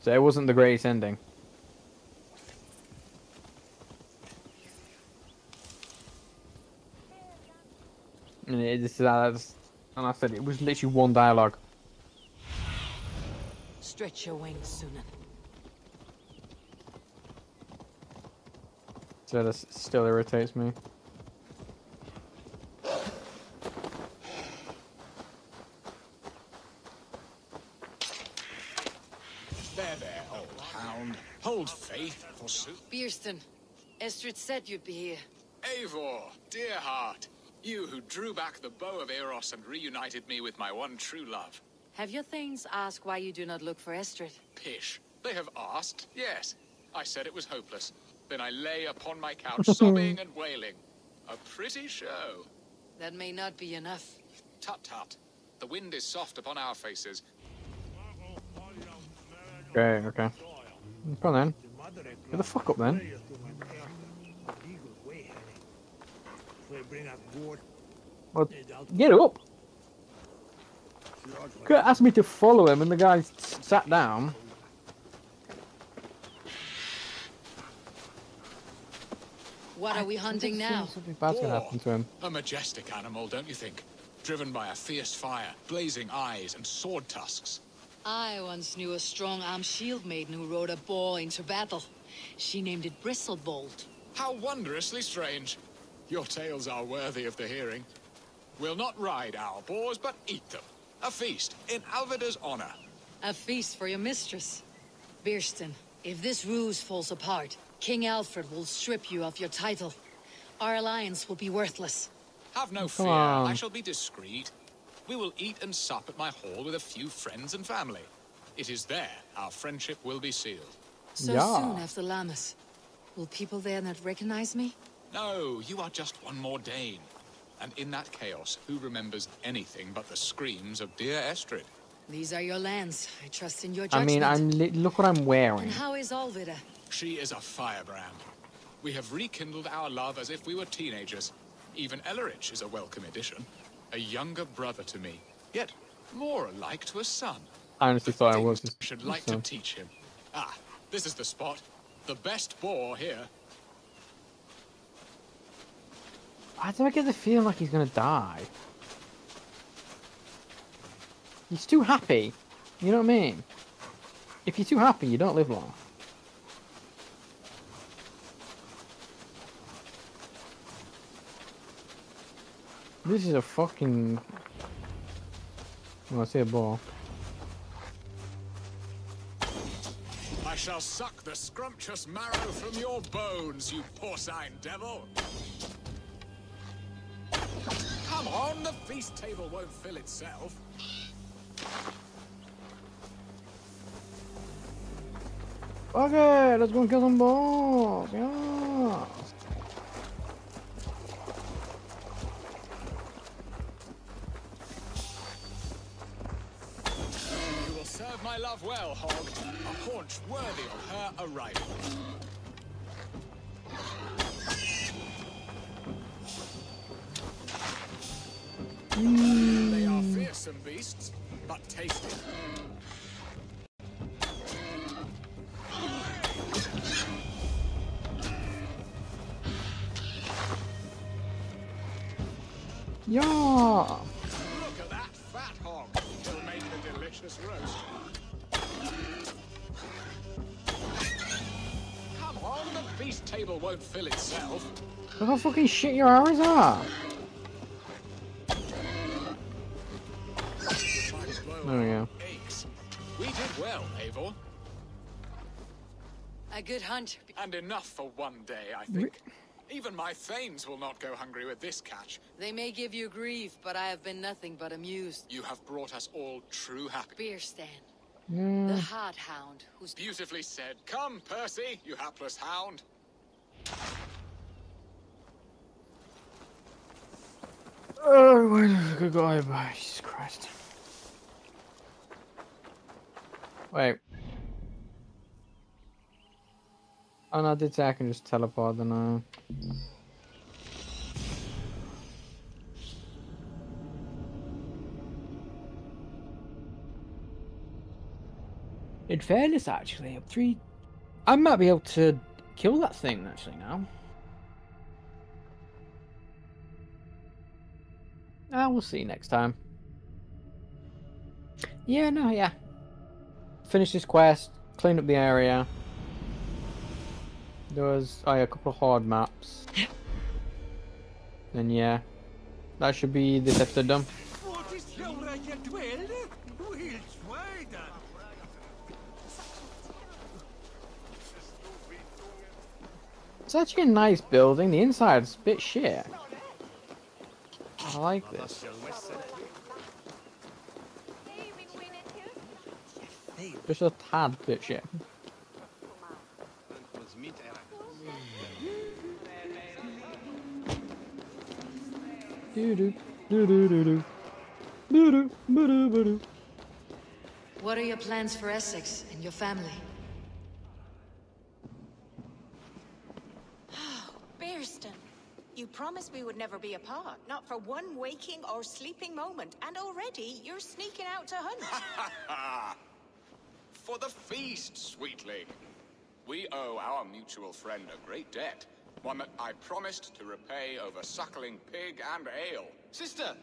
[SPEAKER 1] So it wasn't the greatest ending. And it, this is that's, and I said it was literally one dialogue.
[SPEAKER 3] Stretch your wings, Synin.
[SPEAKER 1] So this still irritates me.
[SPEAKER 2] There, there, old hound. Hold faith, forsooth.
[SPEAKER 3] Birstan, Estrid said you'd be here.
[SPEAKER 12] Eivor, dear heart, you who drew back the bow of Eros and reunited me with my one true love.
[SPEAKER 3] Have your thanes asked why you do not look for Estrid?
[SPEAKER 12] Pish. They have asked, yes. I said it was hopeless. Then I lay upon my couch sobbing and wailing. A pretty show.
[SPEAKER 3] That may not be enough.
[SPEAKER 12] Tut tut. The wind is soft upon our faces.
[SPEAKER 1] Okay, okay. Come on then. Get the fuck up then. Well, get up. Could asked me to follow him, and the guy sat down.
[SPEAKER 3] What are we hunting now?
[SPEAKER 1] Something bad's gonna happen to him.
[SPEAKER 12] A majestic animal, don't you think? Driven by a fierce fire, blazing eyes, and sword tusks.
[SPEAKER 3] I once knew a strong-armed shield maiden who rode a boar into battle. She named it Bristlebolt.
[SPEAKER 12] How wondrously strange. Your tales are worthy of the hearing. We'll not ride our boars, but eat them. A feast in Alvida's honor.
[SPEAKER 3] A feast for your mistress. Birstan, if this ruse falls apart, King Alfred will strip you of your title. Our alliance will be worthless.
[SPEAKER 12] Have no fear. I shall be discreet. We will eat and sup at my hall with a few friends and family. It is there our friendship will be sealed.
[SPEAKER 3] So
[SPEAKER 1] Yeah.
[SPEAKER 3] soon after Lammas. Will people there not recognize me?
[SPEAKER 12] No, you are just one more Dane. And in that chaos, who remembers anything but the screams of dear Estrid?
[SPEAKER 3] These are your lands. I trust in your judgment.
[SPEAKER 1] I mean, I'm li- look what I'm wearing.
[SPEAKER 3] And how is Alvida?
[SPEAKER 12] She is a firebrand. We have rekindled our love as if we were teenagers. Even Ellerich is a welcome addition. A younger brother to me, yet more alike to a son.
[SPEAKER 1] I honestly thought I was. his
[SPEAKER 12] Should like
[SPEAKER 1] son.
[SPEAKER 12] to teach him. Ah, this is the spot. The best boar here.
[SPEAKER 1] Why do I get the feeling like he's gonna die? He's too happy. You know what I mean? If you're too happy, you don't live long. This is a fucking. Oh, I see a ball.
[SPEAKER 12] I shall suck the scrumptious marrow from your bones, you porcine devil. Come on, the feast table won't fill itself.
[SPEAKER 1] Okay, let's go and kill some balls. Yeah.
[SPEAKER 12] You will serve my love well, Hog. A haunch worthy of her arrival. They are fearsome beasts, but tasty.
[SPEAKER 1] Yeah.
[SPEAKER 12] Look at that fat hog. He'll make a delicious roast. Come on, the feast table won't fill itself.
[SPEAKER 1] Look how fucking shit your arrows are. There we go.
[SPEAKER 12] Aches. We did well, Eivor.
[SPEAKER 3] A good hunt.
[SPEAKER 12] And enough for one day, I think. Even my thanes will not go hungry with this catch.
[SPEAKER 3] They may give you grief, but I have been nothing but amused.
[SPEAKER 12] You have brought us all true happiness.
[SPEAKER 3] Birstan, the hard hound, who's
[SPEAKER 12] Beautifully said. Come, Percy, you hapless hound.
[SPEAKER 1] Oh, where did the guy by? Jesus Christ. Wait. Oh no, I did say I can just teleport, then I. In fairness, actually, I'm three. I might be able to kill that thing actually now. Ah, we'll see you next time. Yeah, no, yeah. Finish this quest, clean up the area. There was oh, yeah, a couple of horde maps. Then yeah, that should be this episode done. It's actually a nice building. The inside's a bit shit. I like this. Just a tad bit shit.
[SPEAKER 3] What are your plans for Essex and your family?
[SPEAKER 13] Birstan, you promised we would never be apart, not for one waking or sleeping moment, and already you're sneaking out to hunt.
[SPEAKER 12] For the feast, sweetling. We owe our mutual friend a great debt. One that I promised to repay over suckling pig and ale.
[SPEAKER 14] Sister,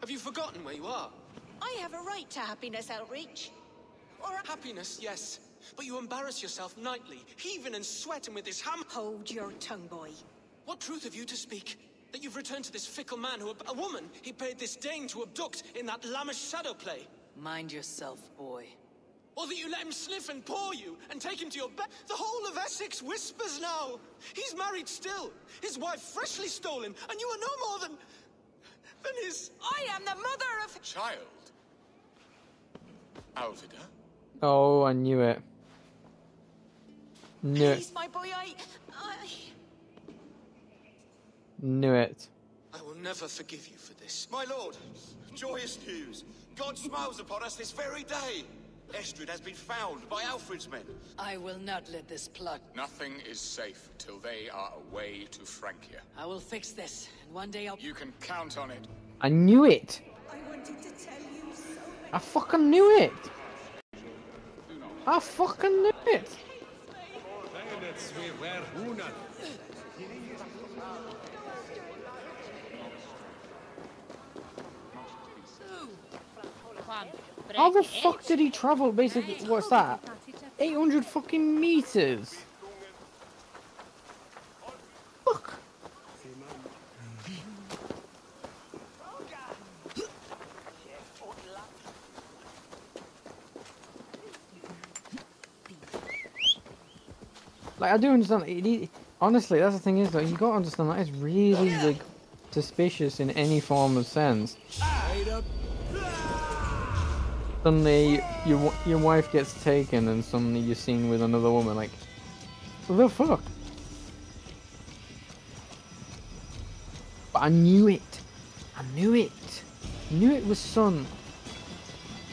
[SPEAKER 14] have you forgotten where you are?
[SPEAKER 13] I have a right to happiness, Outreach.
[SPEAKER 14] Or happiness, yes. But you embarrass yourself nightly, heaving and sweating with this ham.
[SPEAKER 13] Hold your tongue, boy.
[SPEAKER 14] What truth have you to speak? That you've returned to this fickle man who, a woman, he paid this Dane to abduct in that Lammas shadow play.
[SPEAKER 3] Mind yourself, boy.
[SPEAKER 14] Or that you let him sniff and paw you and take him to your bed. The whole of Essex whispers now. He's married still. His wife freshly stolen, and you are no more than. than his.
[SPEAKER 13] I am the mother of.
[SPEAKER 12] Child? Alvida?
[SPEAKER 1] Oh, I knew it. Knew it.
[SPEAKER 13] Please, my boy, I. I.
[SPEAKER 1] Knew it.
[SPEAKER 14] I will never forgive you for this.
[SPEAKER 15] My lord, joyous news. God smiles upon us this very day. Estrid has been found by Alfred's men.
[SPEAKER 3] I will not let this plot.
[SPEAKER 12] Nothing is safe till they are away to Francia.
[SPEAKER 3] I will fix this, and one day I'll.
[SPEAKER 12] You can count on it.
[SPEAKER 1] I knew it.
[SPEAKER 13] I wanted to tell you so
[SPEAKER 1] I fucking knew it. I fucking knew it. How the fuck did he travel? Basically, what's that? 800 fucking meters. Fuck. Like I do understand. It, it, honestly, that's the thing is though. You gotta understand that is really like suspicious in any form of sense. Suddenly, your your wife gets taken, and suddenly you're seen with another woman. Like, the fuck? But I knew it. I knew it. Knew it was son.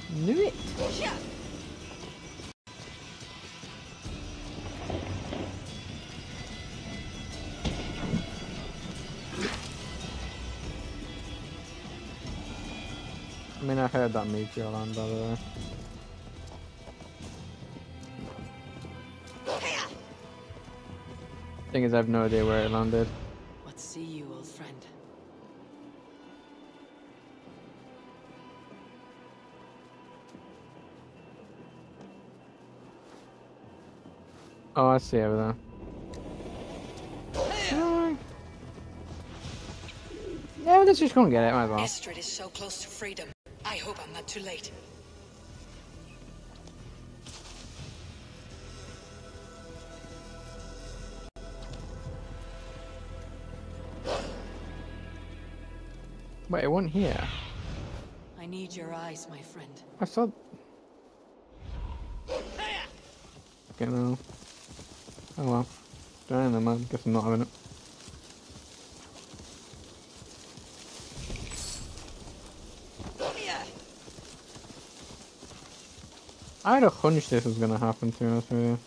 [SPEAKER 1] Knew it. I heard that meteor land, by the way. Thing is, I have no idea where it landed.
[SPEAKER 3] What see you, old friend?
[SPEAKER 1] Oh, I see over there. Yeah, let's just go and get it, might as well.
[SPEAKER 3] Estrid is so close to freedom. I hope I'm not too late.
[SPEAKER 1] Wait, it wasn't here.
[SPEAKER 3] I need your eyes, my friend.
[SPEAKER 1] I saw. Okay, no. Oh well. Don't know, man. Guess I'm not having it. I had a hunch this was gonna happen, to be honest with you.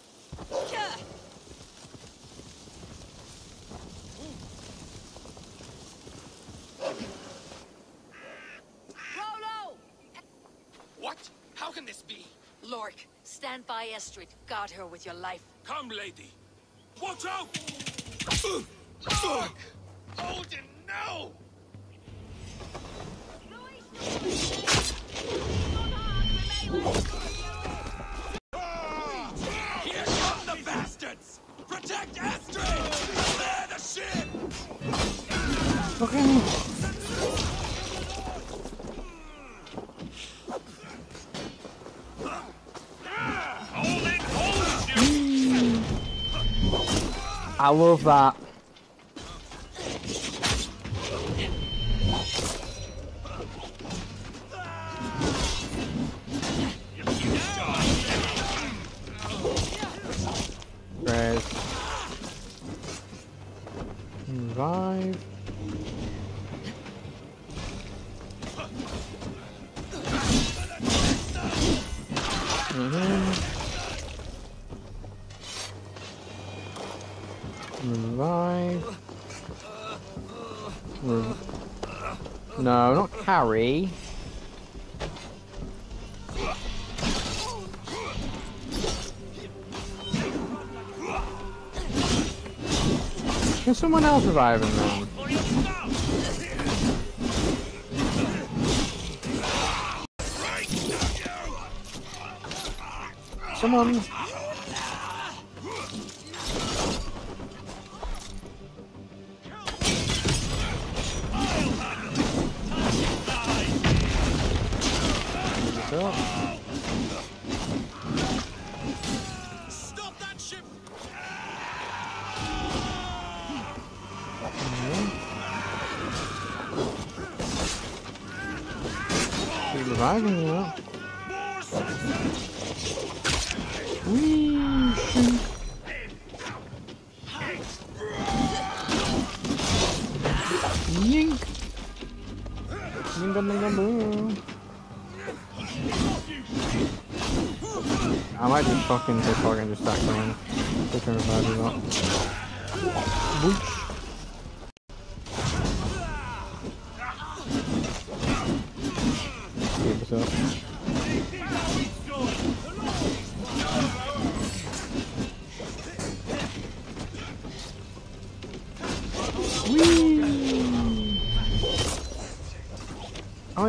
[SPEAKER 7] What? How can this be?
[SPEAKER 3] Lork, stand by Estrid. Guard her with your life.
[SPEAKER 10] Come, lady. Watch out!
[SPEAKER 7] Fuck! Odin,
[SPEAKER 1] I love that. Revive him? Someone.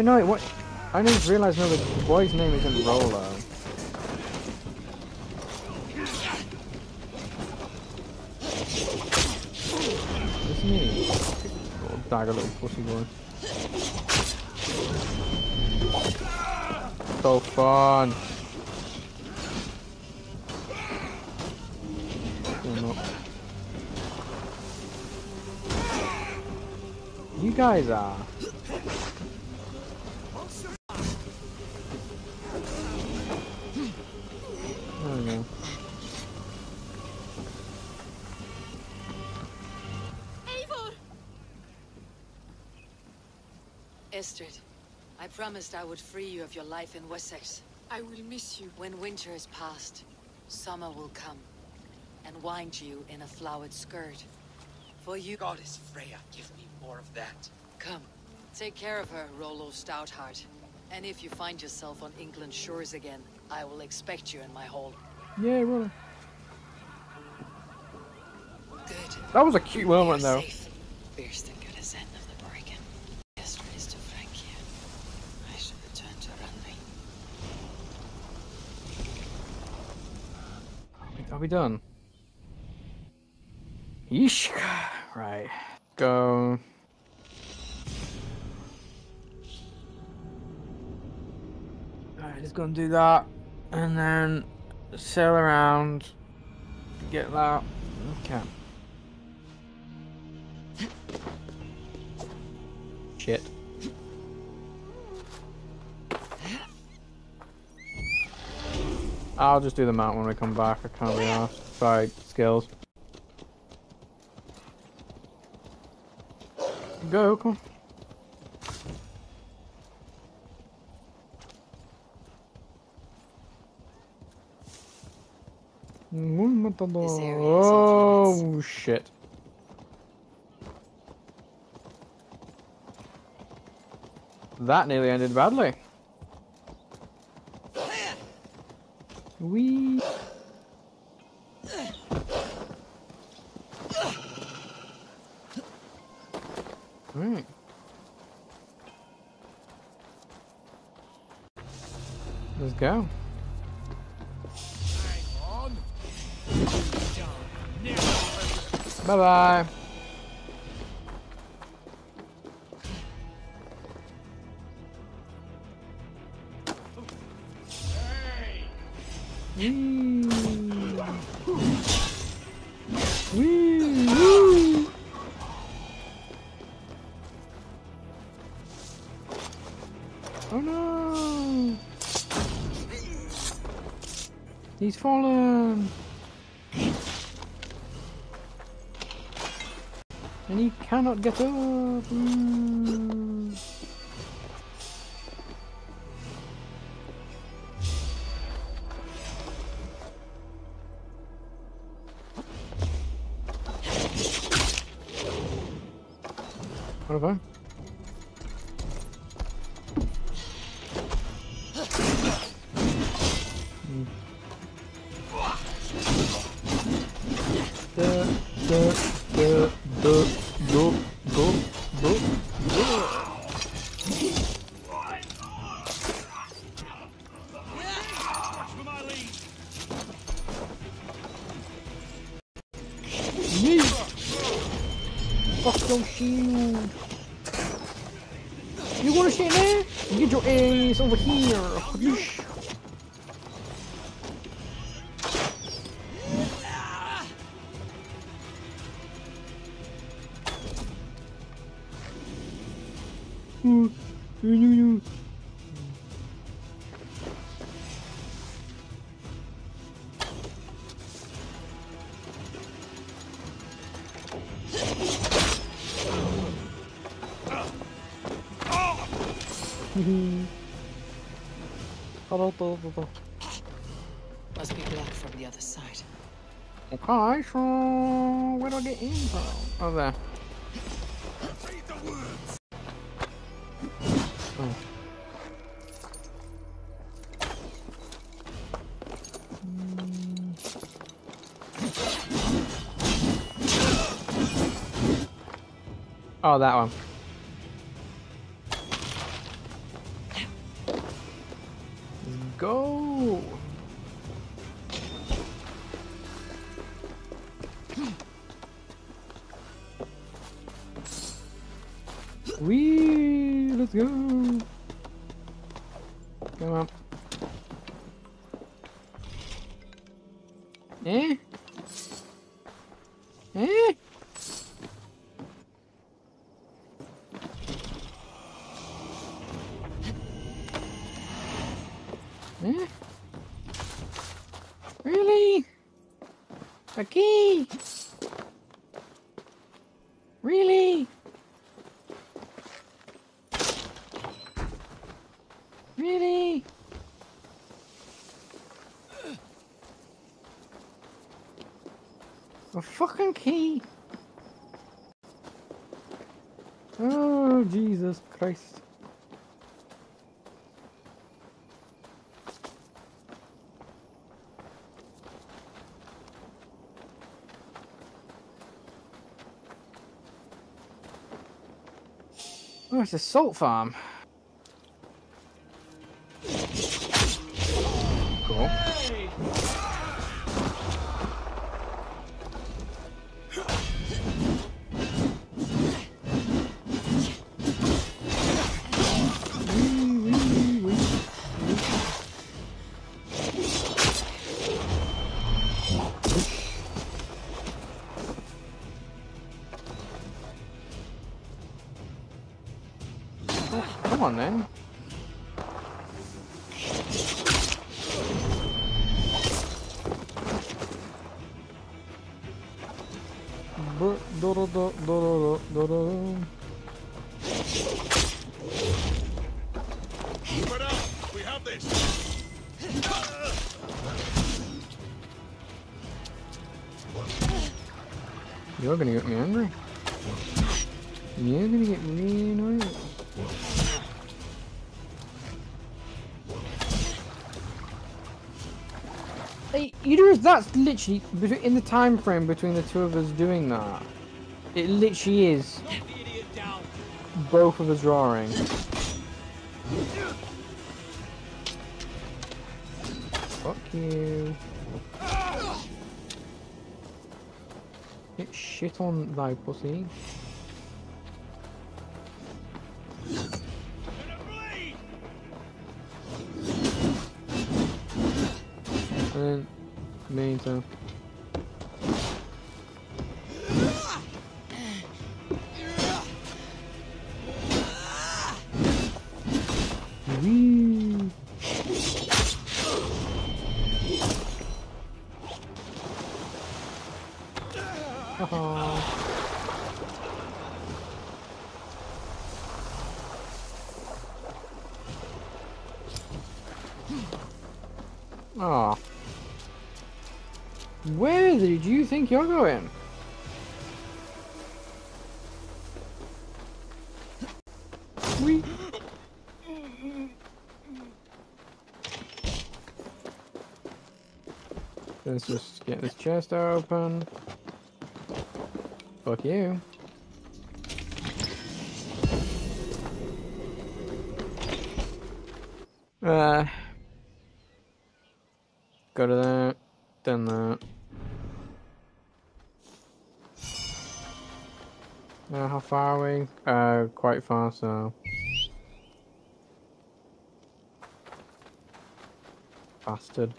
[SPEAKER 1] I know it. What? I didn't realize no, the boy's name isn't Rollo. He? Little dagger, little pussy boy. So fun. You guys are.
[SPEAKER 3] Promised I would free you of your life in Wessex.
[SPEAKER 4] I will miss you.
[SPEAKER 3] When winter is past, summer will come and wind you in a flowered skirt. For you,
[SPEAKER 7] Goddess Freya, give me more of that.
[SPEAKER 3] come, take care of her, Rollo Stoutheart. And if you find yourself on England's shores again, I will expect you in my hall.
[SPEAKER 1] Yeah, Rollo.
[SPEAKER 3] Good.
[SPEAKER 1] That was a cute moment, though.
[SPEAKER 3] First got his end of the bargain. Estrid is to Francia. I shall return to Runway.
[SPEAKER 1] Are we done? Yeesh. Right. Go. Alright, just gonna do that. And then sail around. Get that. Okay. Shit. I'll just do the mount when we come back. I can't be asked. Sorry, skills. Go, come on. Oh shit. That nearly ended badly. Wee. Right. Let's go. Bye bye. Oh no! He's fallen! And he cannot get up! Mm.
[SPEAKER 3] Must be blocked from the other side.
[SPEAKER 1] Okay, so where do I get in from? Oh, there. Oh. Oh, that one. Fucking key? Oh, Jesus Christ. Oh, it's a salt farm. Literally in the time frame between the two of us doing that. It literally is both of us drawing. Fuck you. Get shit on thy pussy. Did you think you're going? We. Let's just get this chest open. Fuck you. Uh. far? Uh, quite far, so... Bastard.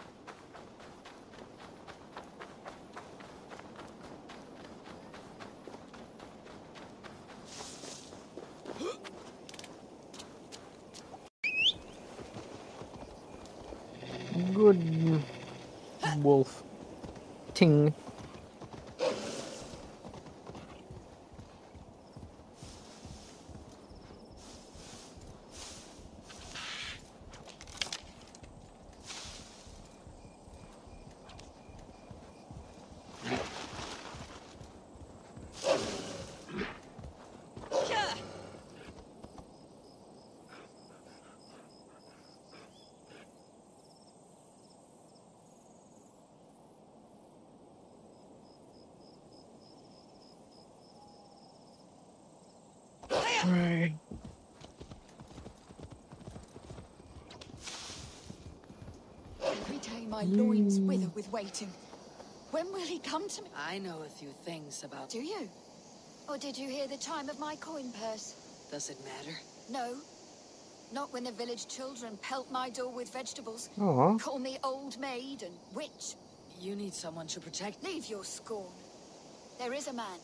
[SPEAKER 1] Right.
[SPEAKER 16] Every day my loins wither with waiting. When will he come to me?
[SPEAKER 3] I know a few things about...
[SPEAKER 16] Do you? Or did you hear the chime of my coin purse?
[SPEAKER 3] Does it matter?
[SPEAKER 16] No. Not when the village children pelt my door with vegetables.
[SPEAKER 1] Aw.
[SPEAKER 16] Call me old maid and witch.
[SPEAKER 3] You need someone to protect...
[SPEAKER 16] Leave your scorn. There is a man.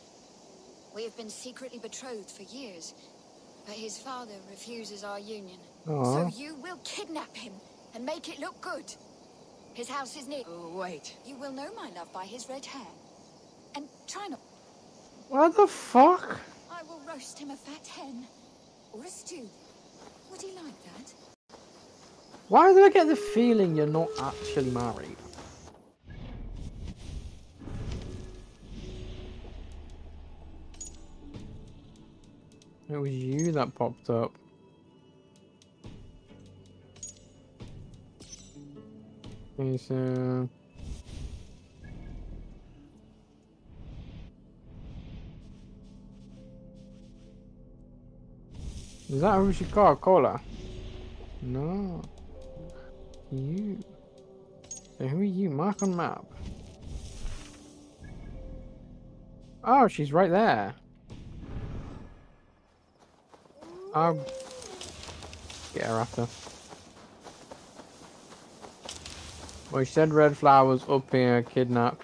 [SPEAKER 16] We have been secretly betrothed for years, but his father refuses our union.
[SPEAKER 1] Aw.
[SPEAKER 16] So you will kidnap him and make it look good. His house is near.
[SPEAKER 3] Oh, wait.
[SPEAKER 16] You will know my love by his red hair. And try not.
[SPEAKER 1] What the fuck?
[SPEAKER 16] I will roast him a fat hen. Or a stew. Would he like that?
[SPEAKER 1] Why do I get the feeling you're not actually married? It was you that popped up. Okay, so... Is that who she called? Cola? No. You. So who are you? Mark on map. Oh, she's right there. I'll get her after. Well, she said red flowers up here, kidnap.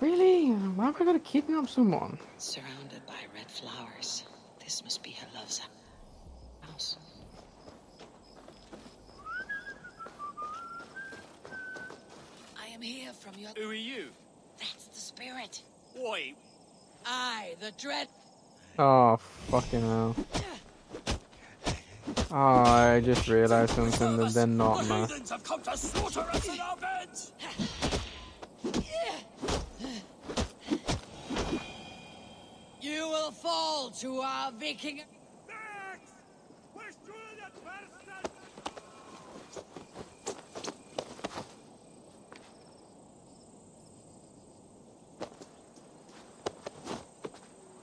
[SPEAKER 1] Really? Why am I gonna kidnap someone?
[SPEAKER 3] Surrounded by red flowers. This must be her love's house. I am here from your...
[SPEAKER 10] Who are you?
[SPEAKER 3] That's the spirit.
[SPEAKER 10] Wait.
[SPEAKER 3] I, the dread...
[SPEAKER 1] Oh, fucking hell. Oh, I just realized something that they're not, man.
[SPEAKER 10] Heathens have come to slaughter us in our beds!
[SPEAKER 3] You will fall to our Viking...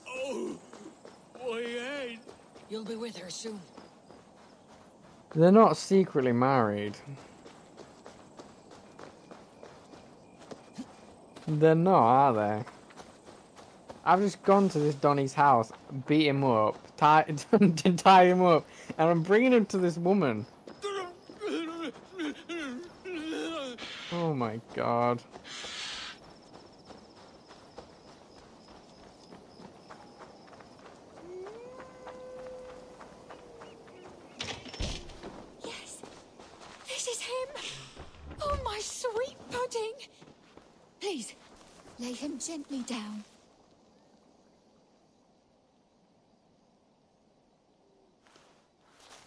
[SPEAKER 10] Oh, my head.
[SPEAKER 3] You'll be with her soon.
[SPEAKER 1] They're not secretly married. They're not, are they? I've just gone to this Donny's house, beat him up, tie, tie him up, and I'm bringing him to this woman. Oh my god.
[SPEAKER 16] Yes. This is him. Oh, my sweet pudding. Please, lay him gently down.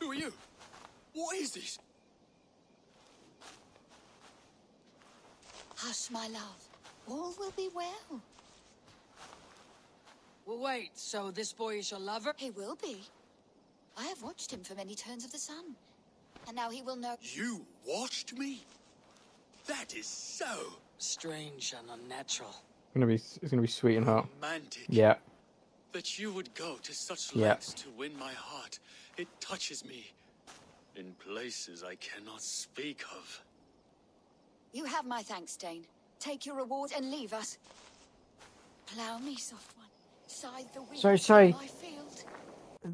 [SPEAKER 10] Who are you? What is?
[SPEAKER 16] Hush, my love. All will be well.
[SPEAKER 3] Well, wait, so this boy is your lover?
[SPEAKER 16] He will be. I have watched him for many turns of the sun. And now he will know.
[SPEAKER 10] You watched me? That is so
[SPEAKER 3] Strange and unnatural.
[SPEAKER 1] Gonna be, it's gonna be sweet and hot.
[SPEAKER 10] romantic.
[SPEAKER 1] Yeah.
[SPEAKER 10] That you would go to such
[SPEAKER 1] Yeah.
[SPEAKER 10] lengths to win my heart. It touches me. In places I cannot speak of.
[SPEAKER 16] You have my thanks, Dane. Take your reward and leave us. Plough me, soft one. Scythe the wheat
[SPEAKER 1] Sorry, sorry.
[SPEAKER 16] my field.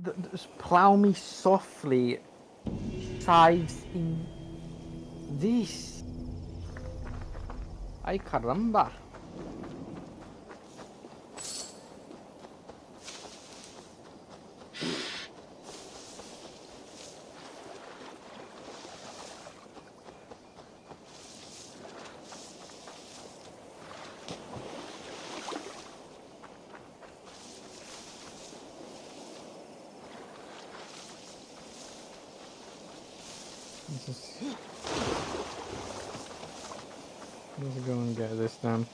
[SPEAKER 1] Th- th- plow me softly. Chives in this. Ay caramba. Let's just, let's go and get this done.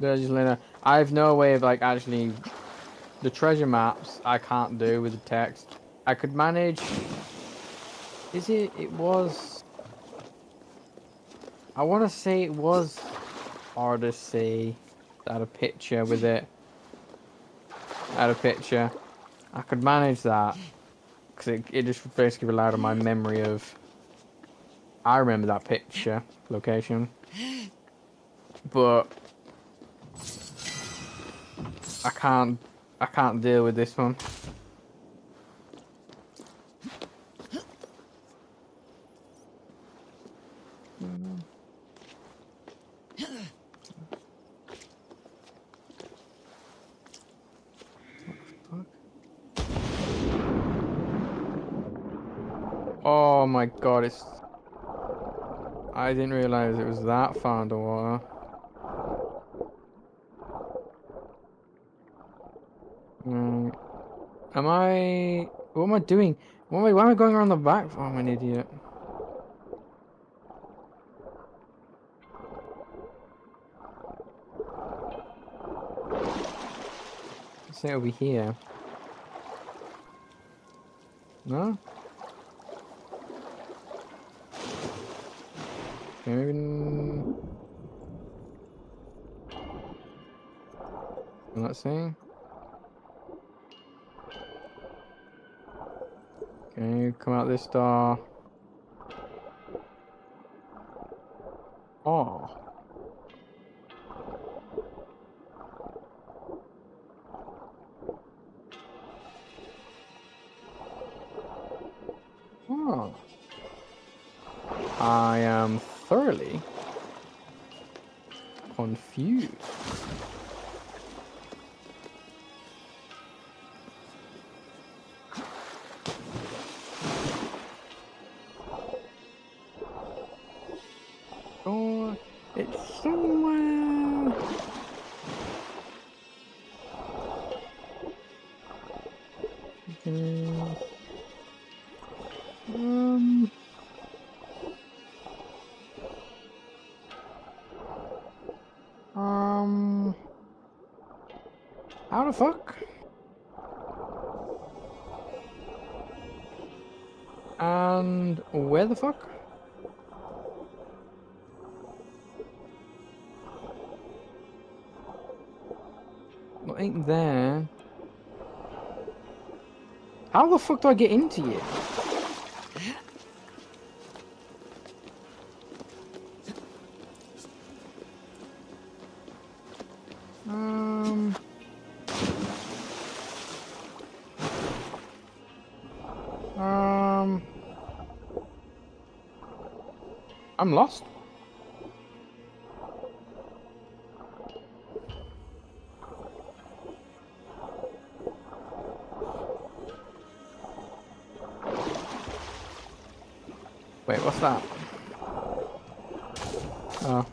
[SPEAKER 1] There's Lena. I have no way of like actually the treasure maps. I can't do with the text. I could manage. Is it? It was. I want to say it was Odyssey. that Had a picture with it. Had a picture. I could manage that because it, it just basically relied on my memory of. I remember that picture location, but I can't. I can't deal with this one. Oh my god, it's... I didn't realize it was that far underwater. Am I... What am I doing? What am I, why am I going around the back? Oh, I'm an idiot. Say over here. No? Maybe... not saying. Okay, come out this door. The fuck? And where the fuck? Well, ain't there. How the fuck do I get into you? I'm lost. Wait, what's that? Oh.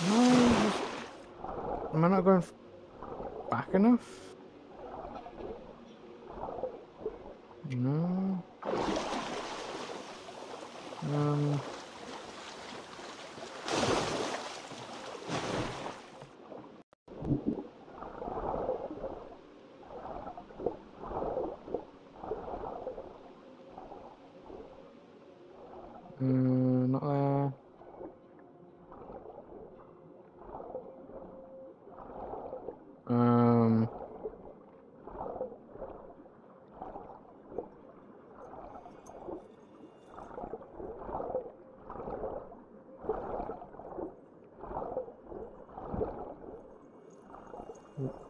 [SPEAKER 1] Am I, am I not going f- back enough? No. Um. Uh, not there.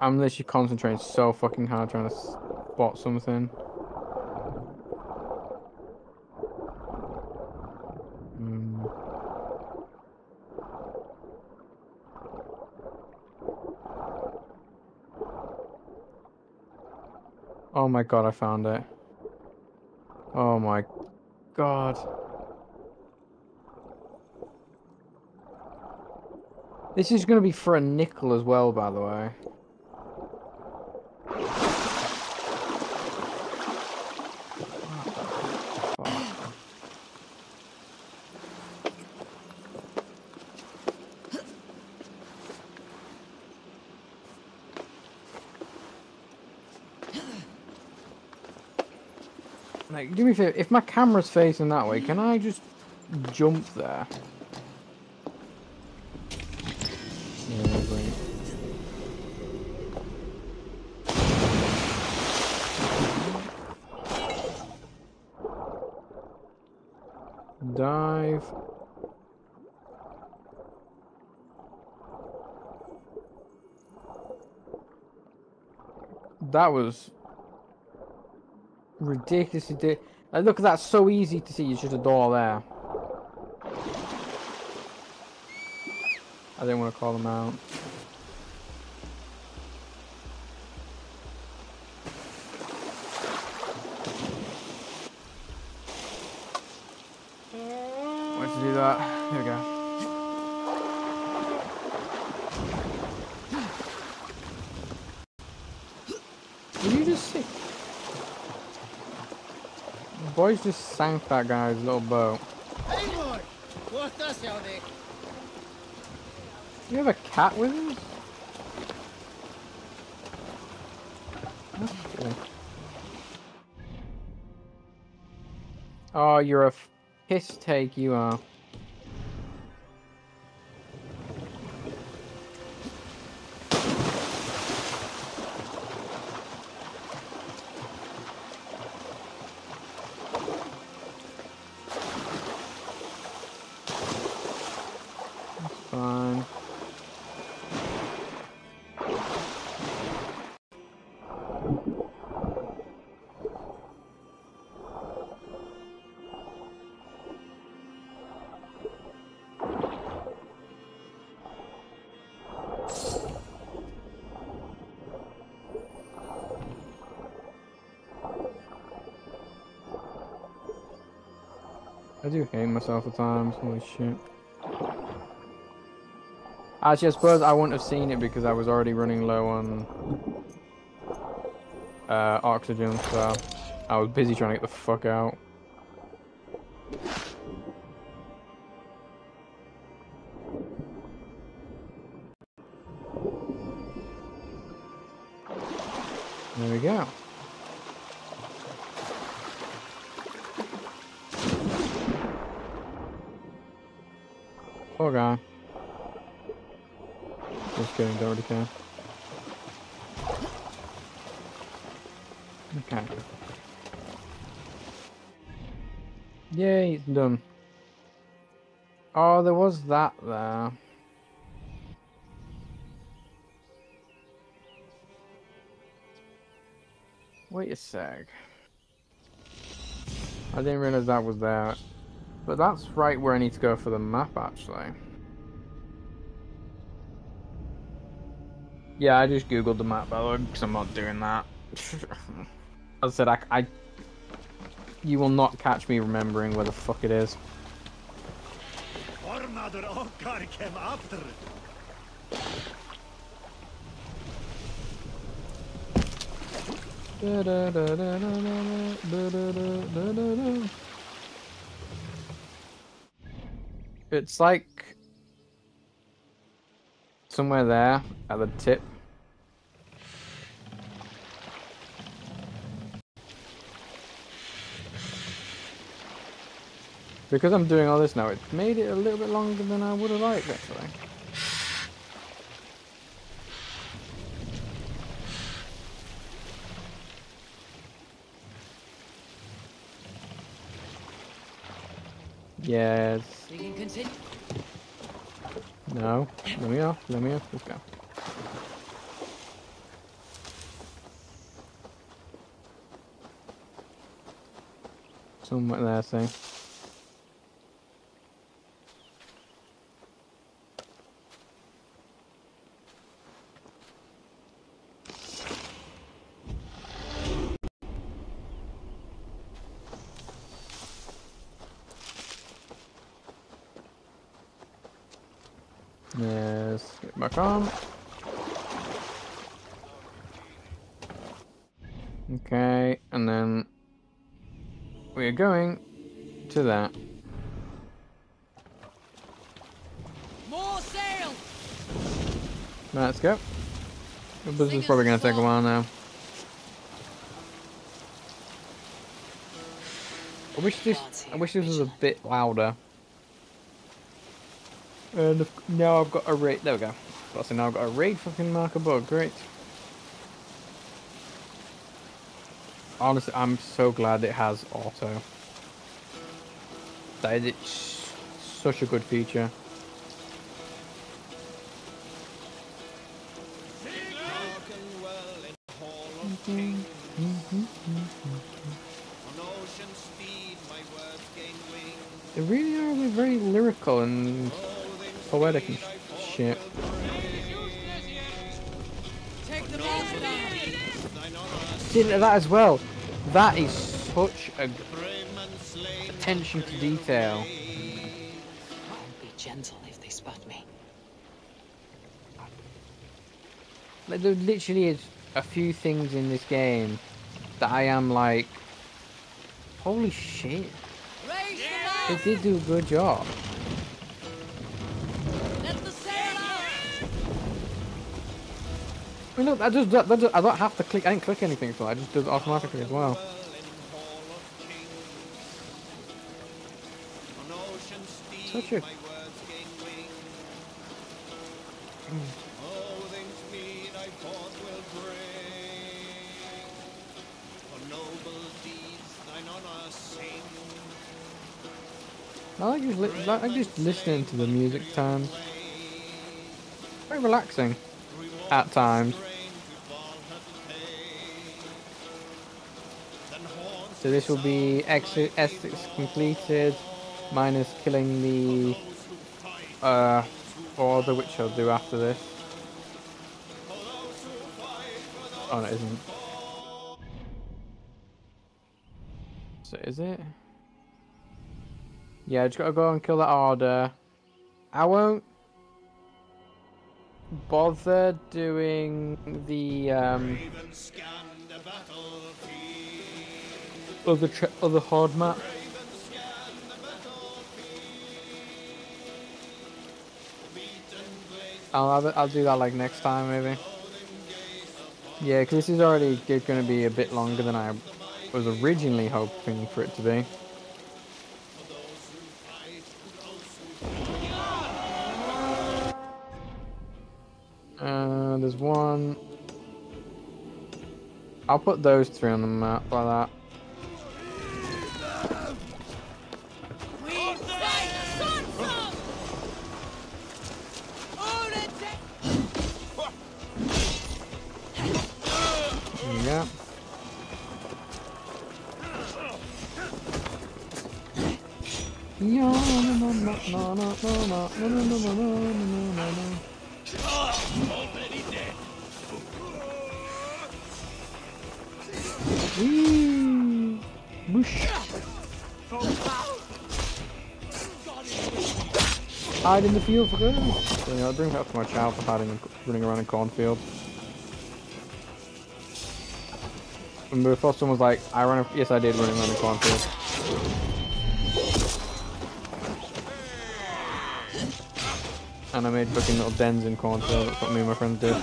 [SPEAKER 1] I'm literally concentrating so fucking hard trying to spot something. Hmm. Oh my god, I found it. Oh my god. This is going to be for a nickel as well, by the way. Do me a favor, if my camera's facing that way, can I just jump there? Dive. That was ridiculously. Di like, look, that's so easy to see. It's just a door there. I didn't want to call them out. Why to do that? Here we go. Did you just see? Boys just sank that guy's little boat.
[SPEAKER 17] Þig?
[SPEAKER 1] You have a cat with him? Oh, you're a piss take, you are. Myself at times, holy shit. Actually, I suppose I wouldn't have seen it because I was already running low on uh, oxygen, so I was busy trying to get the fuck out. Sec. I didn't realize that was there. But that's right where I need to go for the map, actually. Yeah, I just googled the map, by the way, because I'm not doing that. As I said, I, I... You will not catch me remembering where the fuck it is.
[SPEAKER 17] Ormaður okkar kem aftur.
[SPEAKER 1] Da, It's like somewhere there at the tip. Because I'm doing all this now, it's made it a little bit longer than I would have liked actually. Yes. No. Let me off. Let me off. Let's go. Something like that thing. Yes, get back on. Okay, and then we are going to that.
[SPEAKER 18] More sail!
[SPEAKER 1] Let's go. This is probably going to take a while now. I wish this. I wish this was a bit louder. And now I've got a raid. There we go. So now I've got a raid fucking marker bug. Great. Honestly, I'm so glad it has auto. That is such a good feature. See that as well. That is such a attention to detail.
[SPEAKER 3] Be gentle if they spot me.
[SPEAKER 1] Like, there literally is a few things in this game that I am like, holy shit. They did do a good job. I mean, look, just, that, that just- I don't have to click. I didn't click anything that. I just did it automatically as well. Such a. I like just, li- like just listening to the music times. Very relaxing at times. So this will be exit Essex completed, minus killing the uh, order, which I'll do after this. Oh, no, it isn't. So is it? Yeah, I just gotta go and kill that order. I won't bother doing the um, other other horde map. I'll have it, I'll do that like next time maybe. Yeah, because this is already going to be a bit longer than I was originally hoping for it to be. Uh, there's one. I'll put those three on the map like that. Whee! Whoosh. Hide in the field for good. You know, bring that to my child for hiding and running around in cornfield. The first one was like, I ran. Yes, I did running around in cornfield. And I made fucking little dens in cornfield. That's what me and my friends did.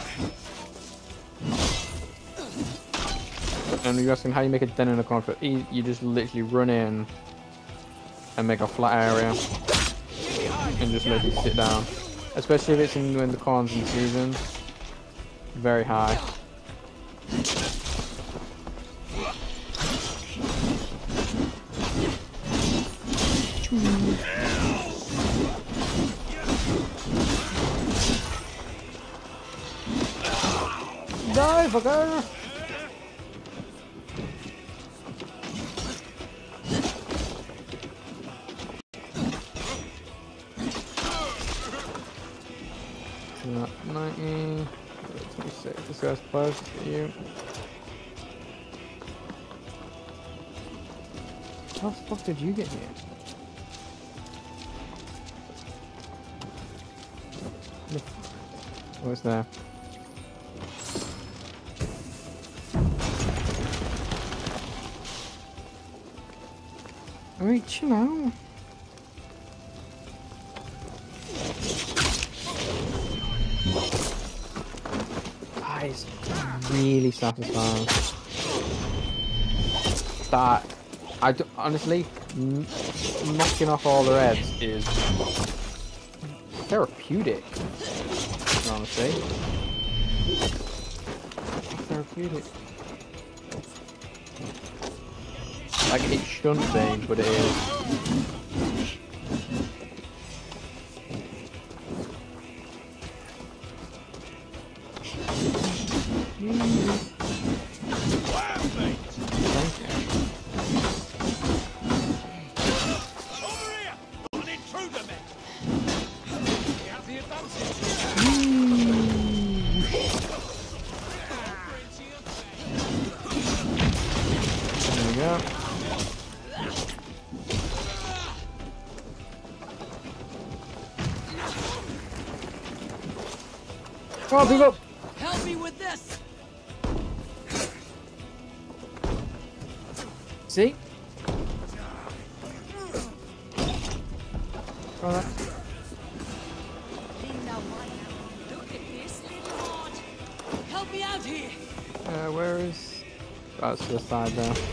[SPEAKER 1] And you're asking how you make a den in a cornfield? You, just literally run in and make a flat area and just let it sit down. Especially if it's in when the corn's in season. Very high. motherfucker! Not 90. This guy's close to you. How the fuck did you get here? What's there? Out. That is really satisfying. That, I d- honestly, knocking off all their heads is therapeutic. Honestly, therapeutic. Like it shouldn't be, but it is. That's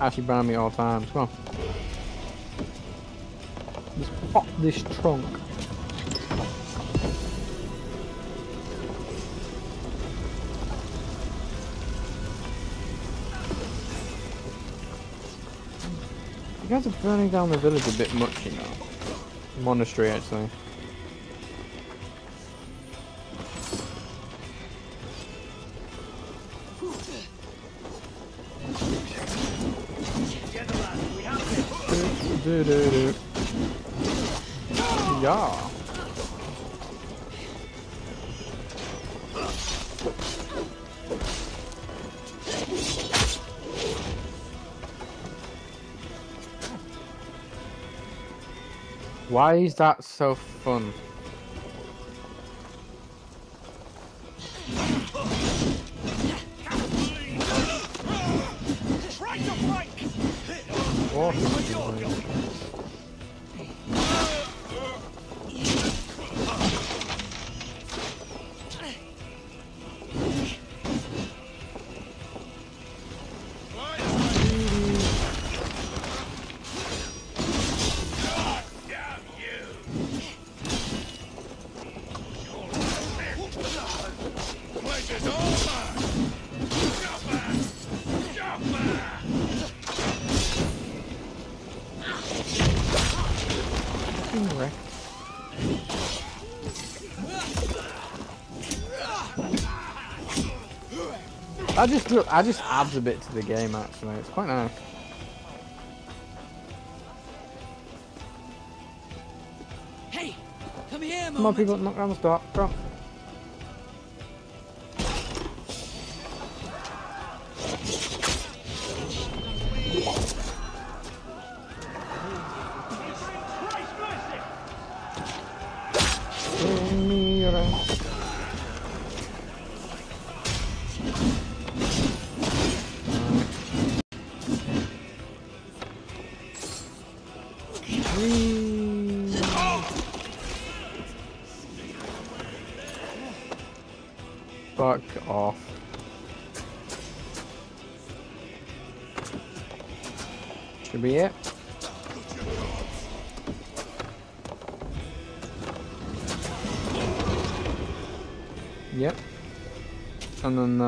[SPEAKER 1] actually behind me all the time. Come on. Just pop this trunk. You guys are burning down the village a bit much, you know. Monastery, actually. Why is that so fun? I just look. I just adds a bit to the game. Actually, it's quite nice.
[SPEAKER 18] Hey, come here,
[SPEAKER 1] Come on, people, knock down the start. Come on.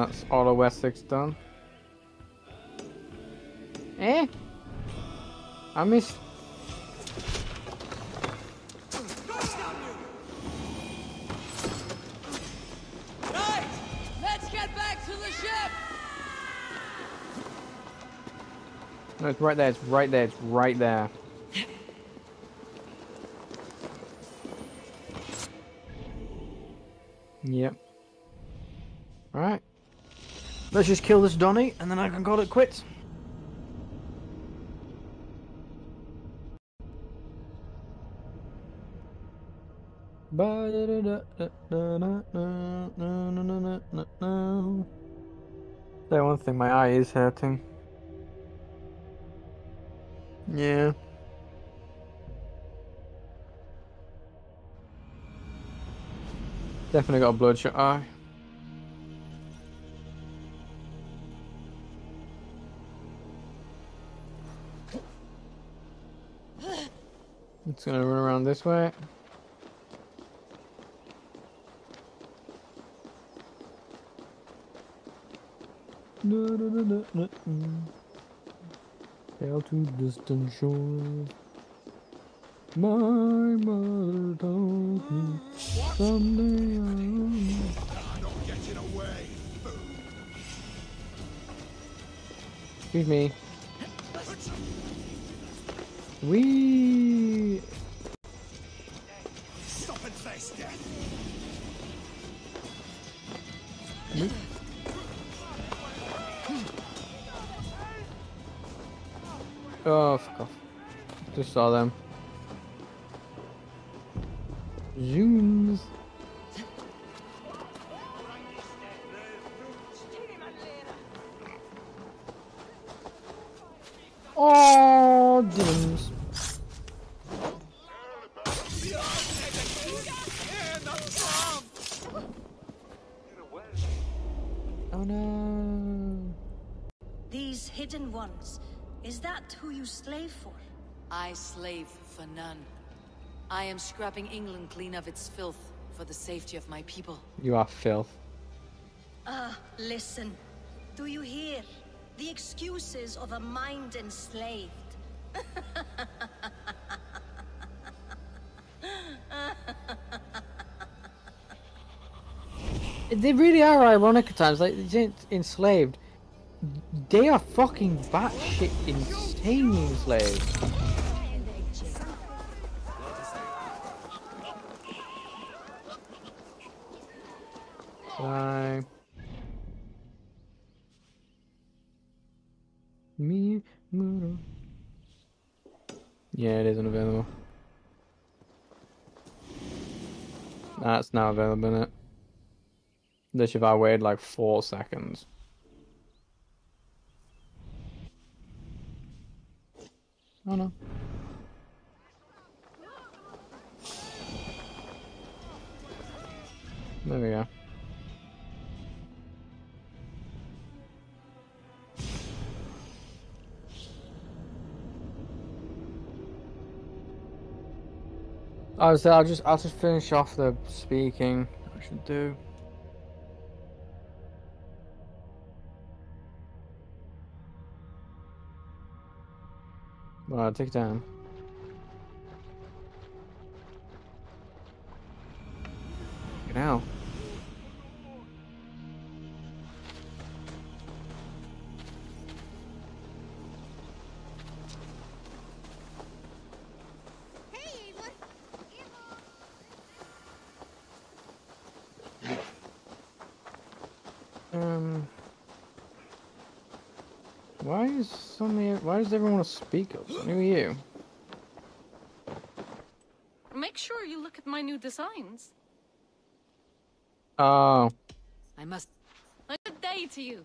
[SPEAKER 1] That's all of Wessex done. Eh? I missed.
[SPEAKER 18] Right! Let's get back to the ship!
[SPEAKER 1] No, it's right there. It's right there. It's right there. Let's just kill this Donny, and then I can call it quits. That one thing, my eye is hurting. Yeah. Definitely got a bloodshot eye. It's gonna run around this way. No, no, no, no, no. mm. Sail to distant shores. My mother told me someday I'll.
[SPEAKER 2] Not getting away.
[SPEAKER 1] Excuse me. We. Just saw them.
[SPEAKER 3] I am scrubbing England clean of its filth for the safety of my people.
[SPEAKER 1] You are filth.
[SPEAKER 5] Ah, listen. Do you hear? The excuses of a mind enslaved.
[SPEAKER 1] They really are ironic at times. Like they ain't enslaved. They are fucking batshit insanely enslaved. Bye. Me, Yeah, it isn't available. That's now available, isn't it? This if I waited like four seconds. Oh no. There we go. I was I'll just I'll just finish off the speaking. I should do. Well, take it down. Get out. Why does everyone want to speak up? Who are you?
[SPEAKER 19] Make sure you look at my new designs.
[SPEAKER 1] Oh,
[SPEAKER 3] I must.
[SPEAKER 19] A good day to you.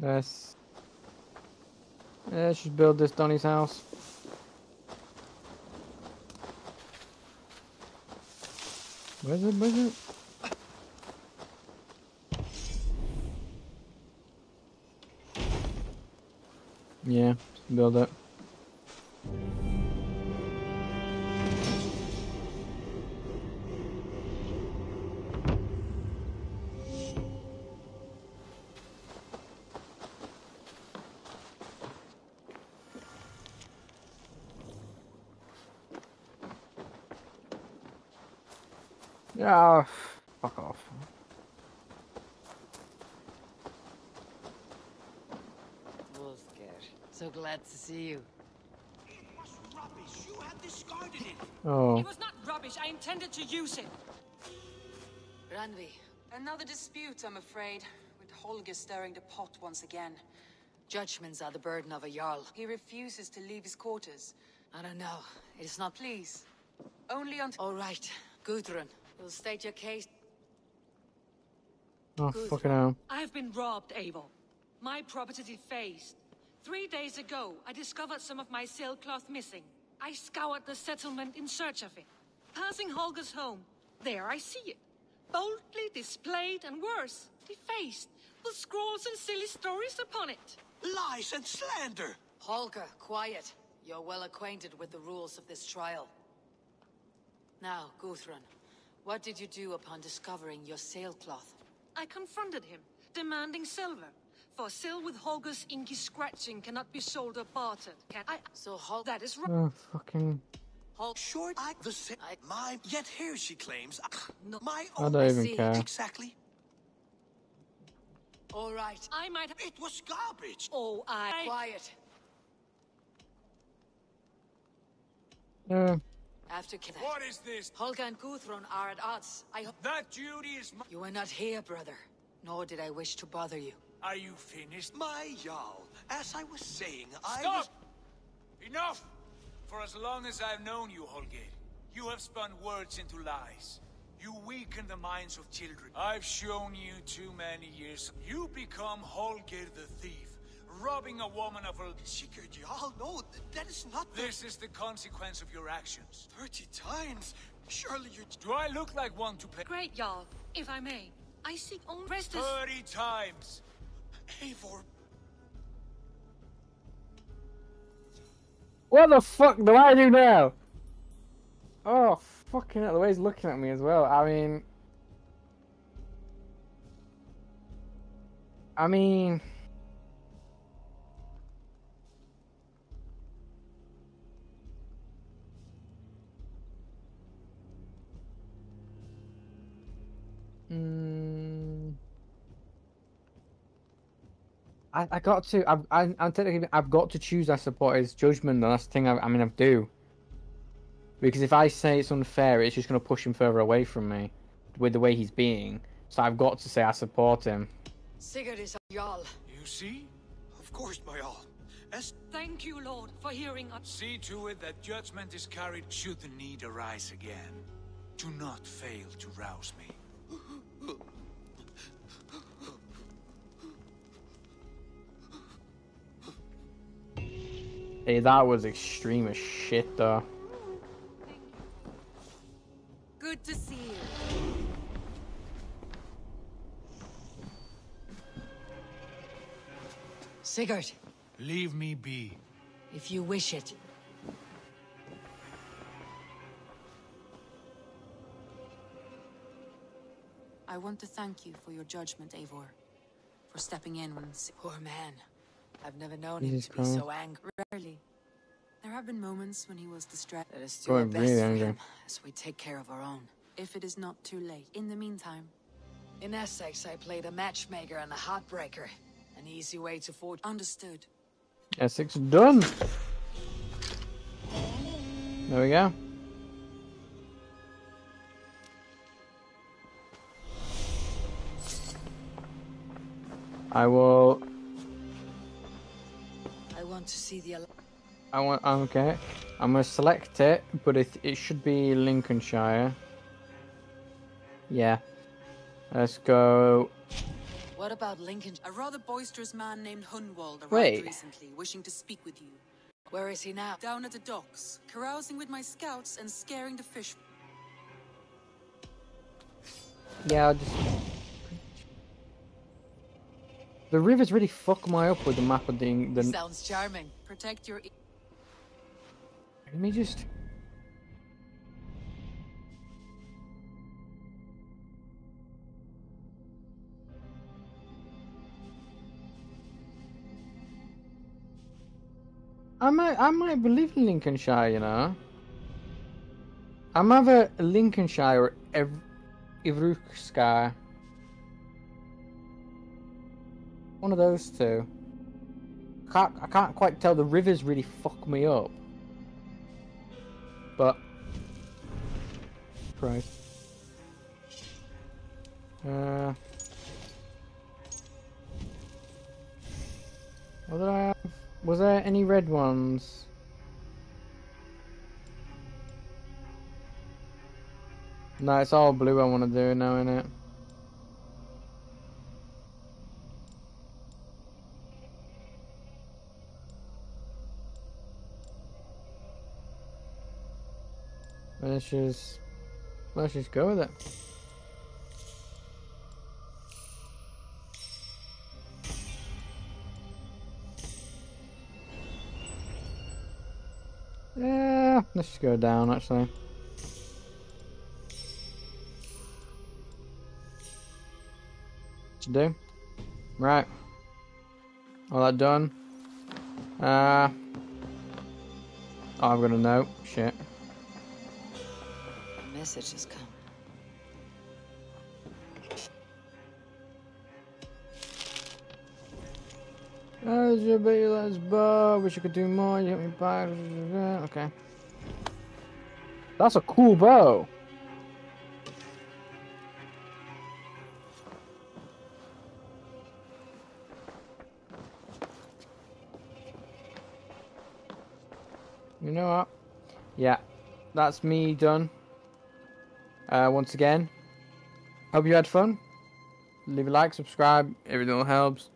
[SPEAKER 1] let's. Let's just build this Donny's house. Where's it? Where's it? Yeah, build it.
[SPEAKER 3] Glad to see you.
[SPEAKER 14] Rubbish. You had discarded it.
[SPEAKER 1] Oh.
[SPEAKER 4] It was not rubbish. I intended to use it.
[SPEAKER 3] Randvi,
[SPEAKER 20] Another dispute, I'm afraid, with Holger stirring the pot once again.
[SPEAKER 3] judgments are the burden of a Jarl.
[SPEAKER 20] He refuses to leave his quarters.
[SPEAKER 3] I don't know. It is not
[SPEAKER 20] Please. Only until...
[SPEAKER 3] All right, Gudrun, you'll state your case.
[SPEAKER 1] Oh, fucking hell.
[SPEAKER 4] I have been robbed, Abel. My property defaced. Three days ago, I discovered some of my sailcloth missing. I scoured the settlement in search of it. Passing Holger's home, there I see it. Boldly displayed and worse, defaced, with scrolls and silly stories upon it.
[SPEAKER 14] Lies and slander.
[SPEAKER 3] Holger, quiet. You're well acquainted with the rules of this trial. Now, Guthrun, what did you do upon discovering your sailcloth?
[SPEAKER 4] I confronted him, demanding silver. For sil with Holger's inky scratching cannot be sold or bartered. Can I?
[SPEAKER 3] So Hol-
[SPEAKER 4] That is right.
[SPEAKER 1] Oh, fucking.
[SPEAKER 14] Hold short. I the same. My yet here she claims. Uh, no, my
[SPEAKER 1] I
[SPEAKER 14] own.
[SPEAKER 1] don't even care.
[SPEAKER 14] Exactly.
[SPEAKER 3] All right.
[SPEAKER 4] I might have.
[SPEAKER 14] It was garbage.
[SPEAKER 4] Oh, I.
[SPEAKER 3] Quiet.
[SPEAKER 1] Yeah.
[SPEAKER 3] After Kenneth.
[SPEAKER 14] What is this?
[SPEAKER 3] Holger and Gudrun are at odds. I hope
[SPEAKER 14] That duty is my.
[SPEAKER 3] you are not here, brother. Nor did I wish to bother you.
[SPEAKER 14] Are you finished? My Jarl. As I was saying, I
[SPEAKER 21] Stop!
[SPEAKER 14] was.
[SPEAKER 21] Enough! For as long as I've known you, Holger, you have spun words into lies. You weaken the minds of children. I've shown you too many years. You become Holger the thief, robbing a woman of her...
[SPEAKER 14] Sigurd Jarl, no, th- that is not the...
[SPEAKER 21] This is the consequence of your actions.
[SPEAKER 14] Thirty times? Surely you...
[SPEAKER 21] Do I look like one to pay?
[SPEAKER 4] Great, Jarl. If I may, I seek only rest as...
[SPEAKER 21] Thirty times!
[SPEAKER 14] Eivor,
[SPEAKER 1] What the fuck do I do now? Oh, fucking hell, the way he's looking at me as well. I mean. I mean. Mm. I, I got to. I've, I, I'm technically. I've got to choose. I support his judgment. and That's the thing. I, I mean, I do. Because if I say it's unfair, it's just going to push him further away from me, with the way he's being. So I've got to say I support him.
[SPEAKER 3] Sigurd is a Jarl.
[SPEAKER 21] You see?
[SPEAKER 14] of course, my Jarl. As
[SPEAKER 4] Thank you, Lord, for hearing us.
[SPEAKER 21] See to it that judgment is carried should the need arise again. Do not fail to rouse me.
[SPEAKER 1] Hey, that was extreme as shit, though.
[SPEAKER 3] Good to see you. Sigurd,
[SPEAKER 21] Leave me be.
[SPEAKER 3] if you wish it.
[SPEAKER 20] I want to thank you for your judgment, Eivor. For stepping in when... Si-
[SPEAKER 3] Poor man. I've never known him to be so angry.
[SPEAKER 20] Rarely. There have been moments when he was distressed.
[SPEAKER 3] Let us do our
[SPEAKER 1] Going
[SPEAKER 3] best
[SPEAKER 1] really
[SPEAKER 3] for
[SPEAKER 1] angry.
[SPEAKER 3] him as we take care of our own.
[SPEAKER 20] If it is not too late. In the meantime,
[SPEAKER 3] In Essex, I played a matchmaker and a heartbreaker. An easy way to forge.
[SPEAKER 20] understood.
[SPEAKER 1] Essex done. There we go. I will.
[SPEAKER 3] I want to see the.
[SPEAKER 1] I want. Okay. I'm gonna select it, but it it should be Lincolnshire. Yeah. Let's go.
[SPEAKER 3] What about Lincoln?
[SPEAKER 20] A rather boisterous man named Hunwald arrived
[SPEAKER 1] Wait.
[SPEAKER 20] recently, wishing to speak with you.
[SPEAKER 3] Where is he now?
[SPEAKER 20] Down at the docks, carousing with my scouts and scaring the fish.
[SPEAKER 1] Yeah. I'll just. The rivers really fuck my up with the map of the. the
[SPEAKER 3] Sounds charming.
[SPEAKER 20] Protect your.
[SPEAKER 1] Let me just. I might, I might believe in Lincolnshire, you know. I'm either Lincolnshire or ev- Ivruksky. One of those two. Can't, I can't quite tell. The rivers really fuck me up. But. Right. Uh. What I have? Was there any red ones? No, it's all blue I want to do now, innit? Let's just let's just go with it. Yeah, let's just go down actually. to do. Right. All that done. Uh, oh, I'm gonna know. Shit.
[SPEAKER 3] Message has come.
[SPEAKER 1] As your let's bow. Wish you could do more. You hit me back. Okay. That's a cool bow. You know what? Yeah, that's me done. Uh, once again, hope you had fun. Leave a like, subscribe, everything helps.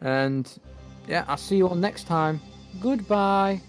[SPEAKER 1] And yeah, I'll see you all next time. Goodbye.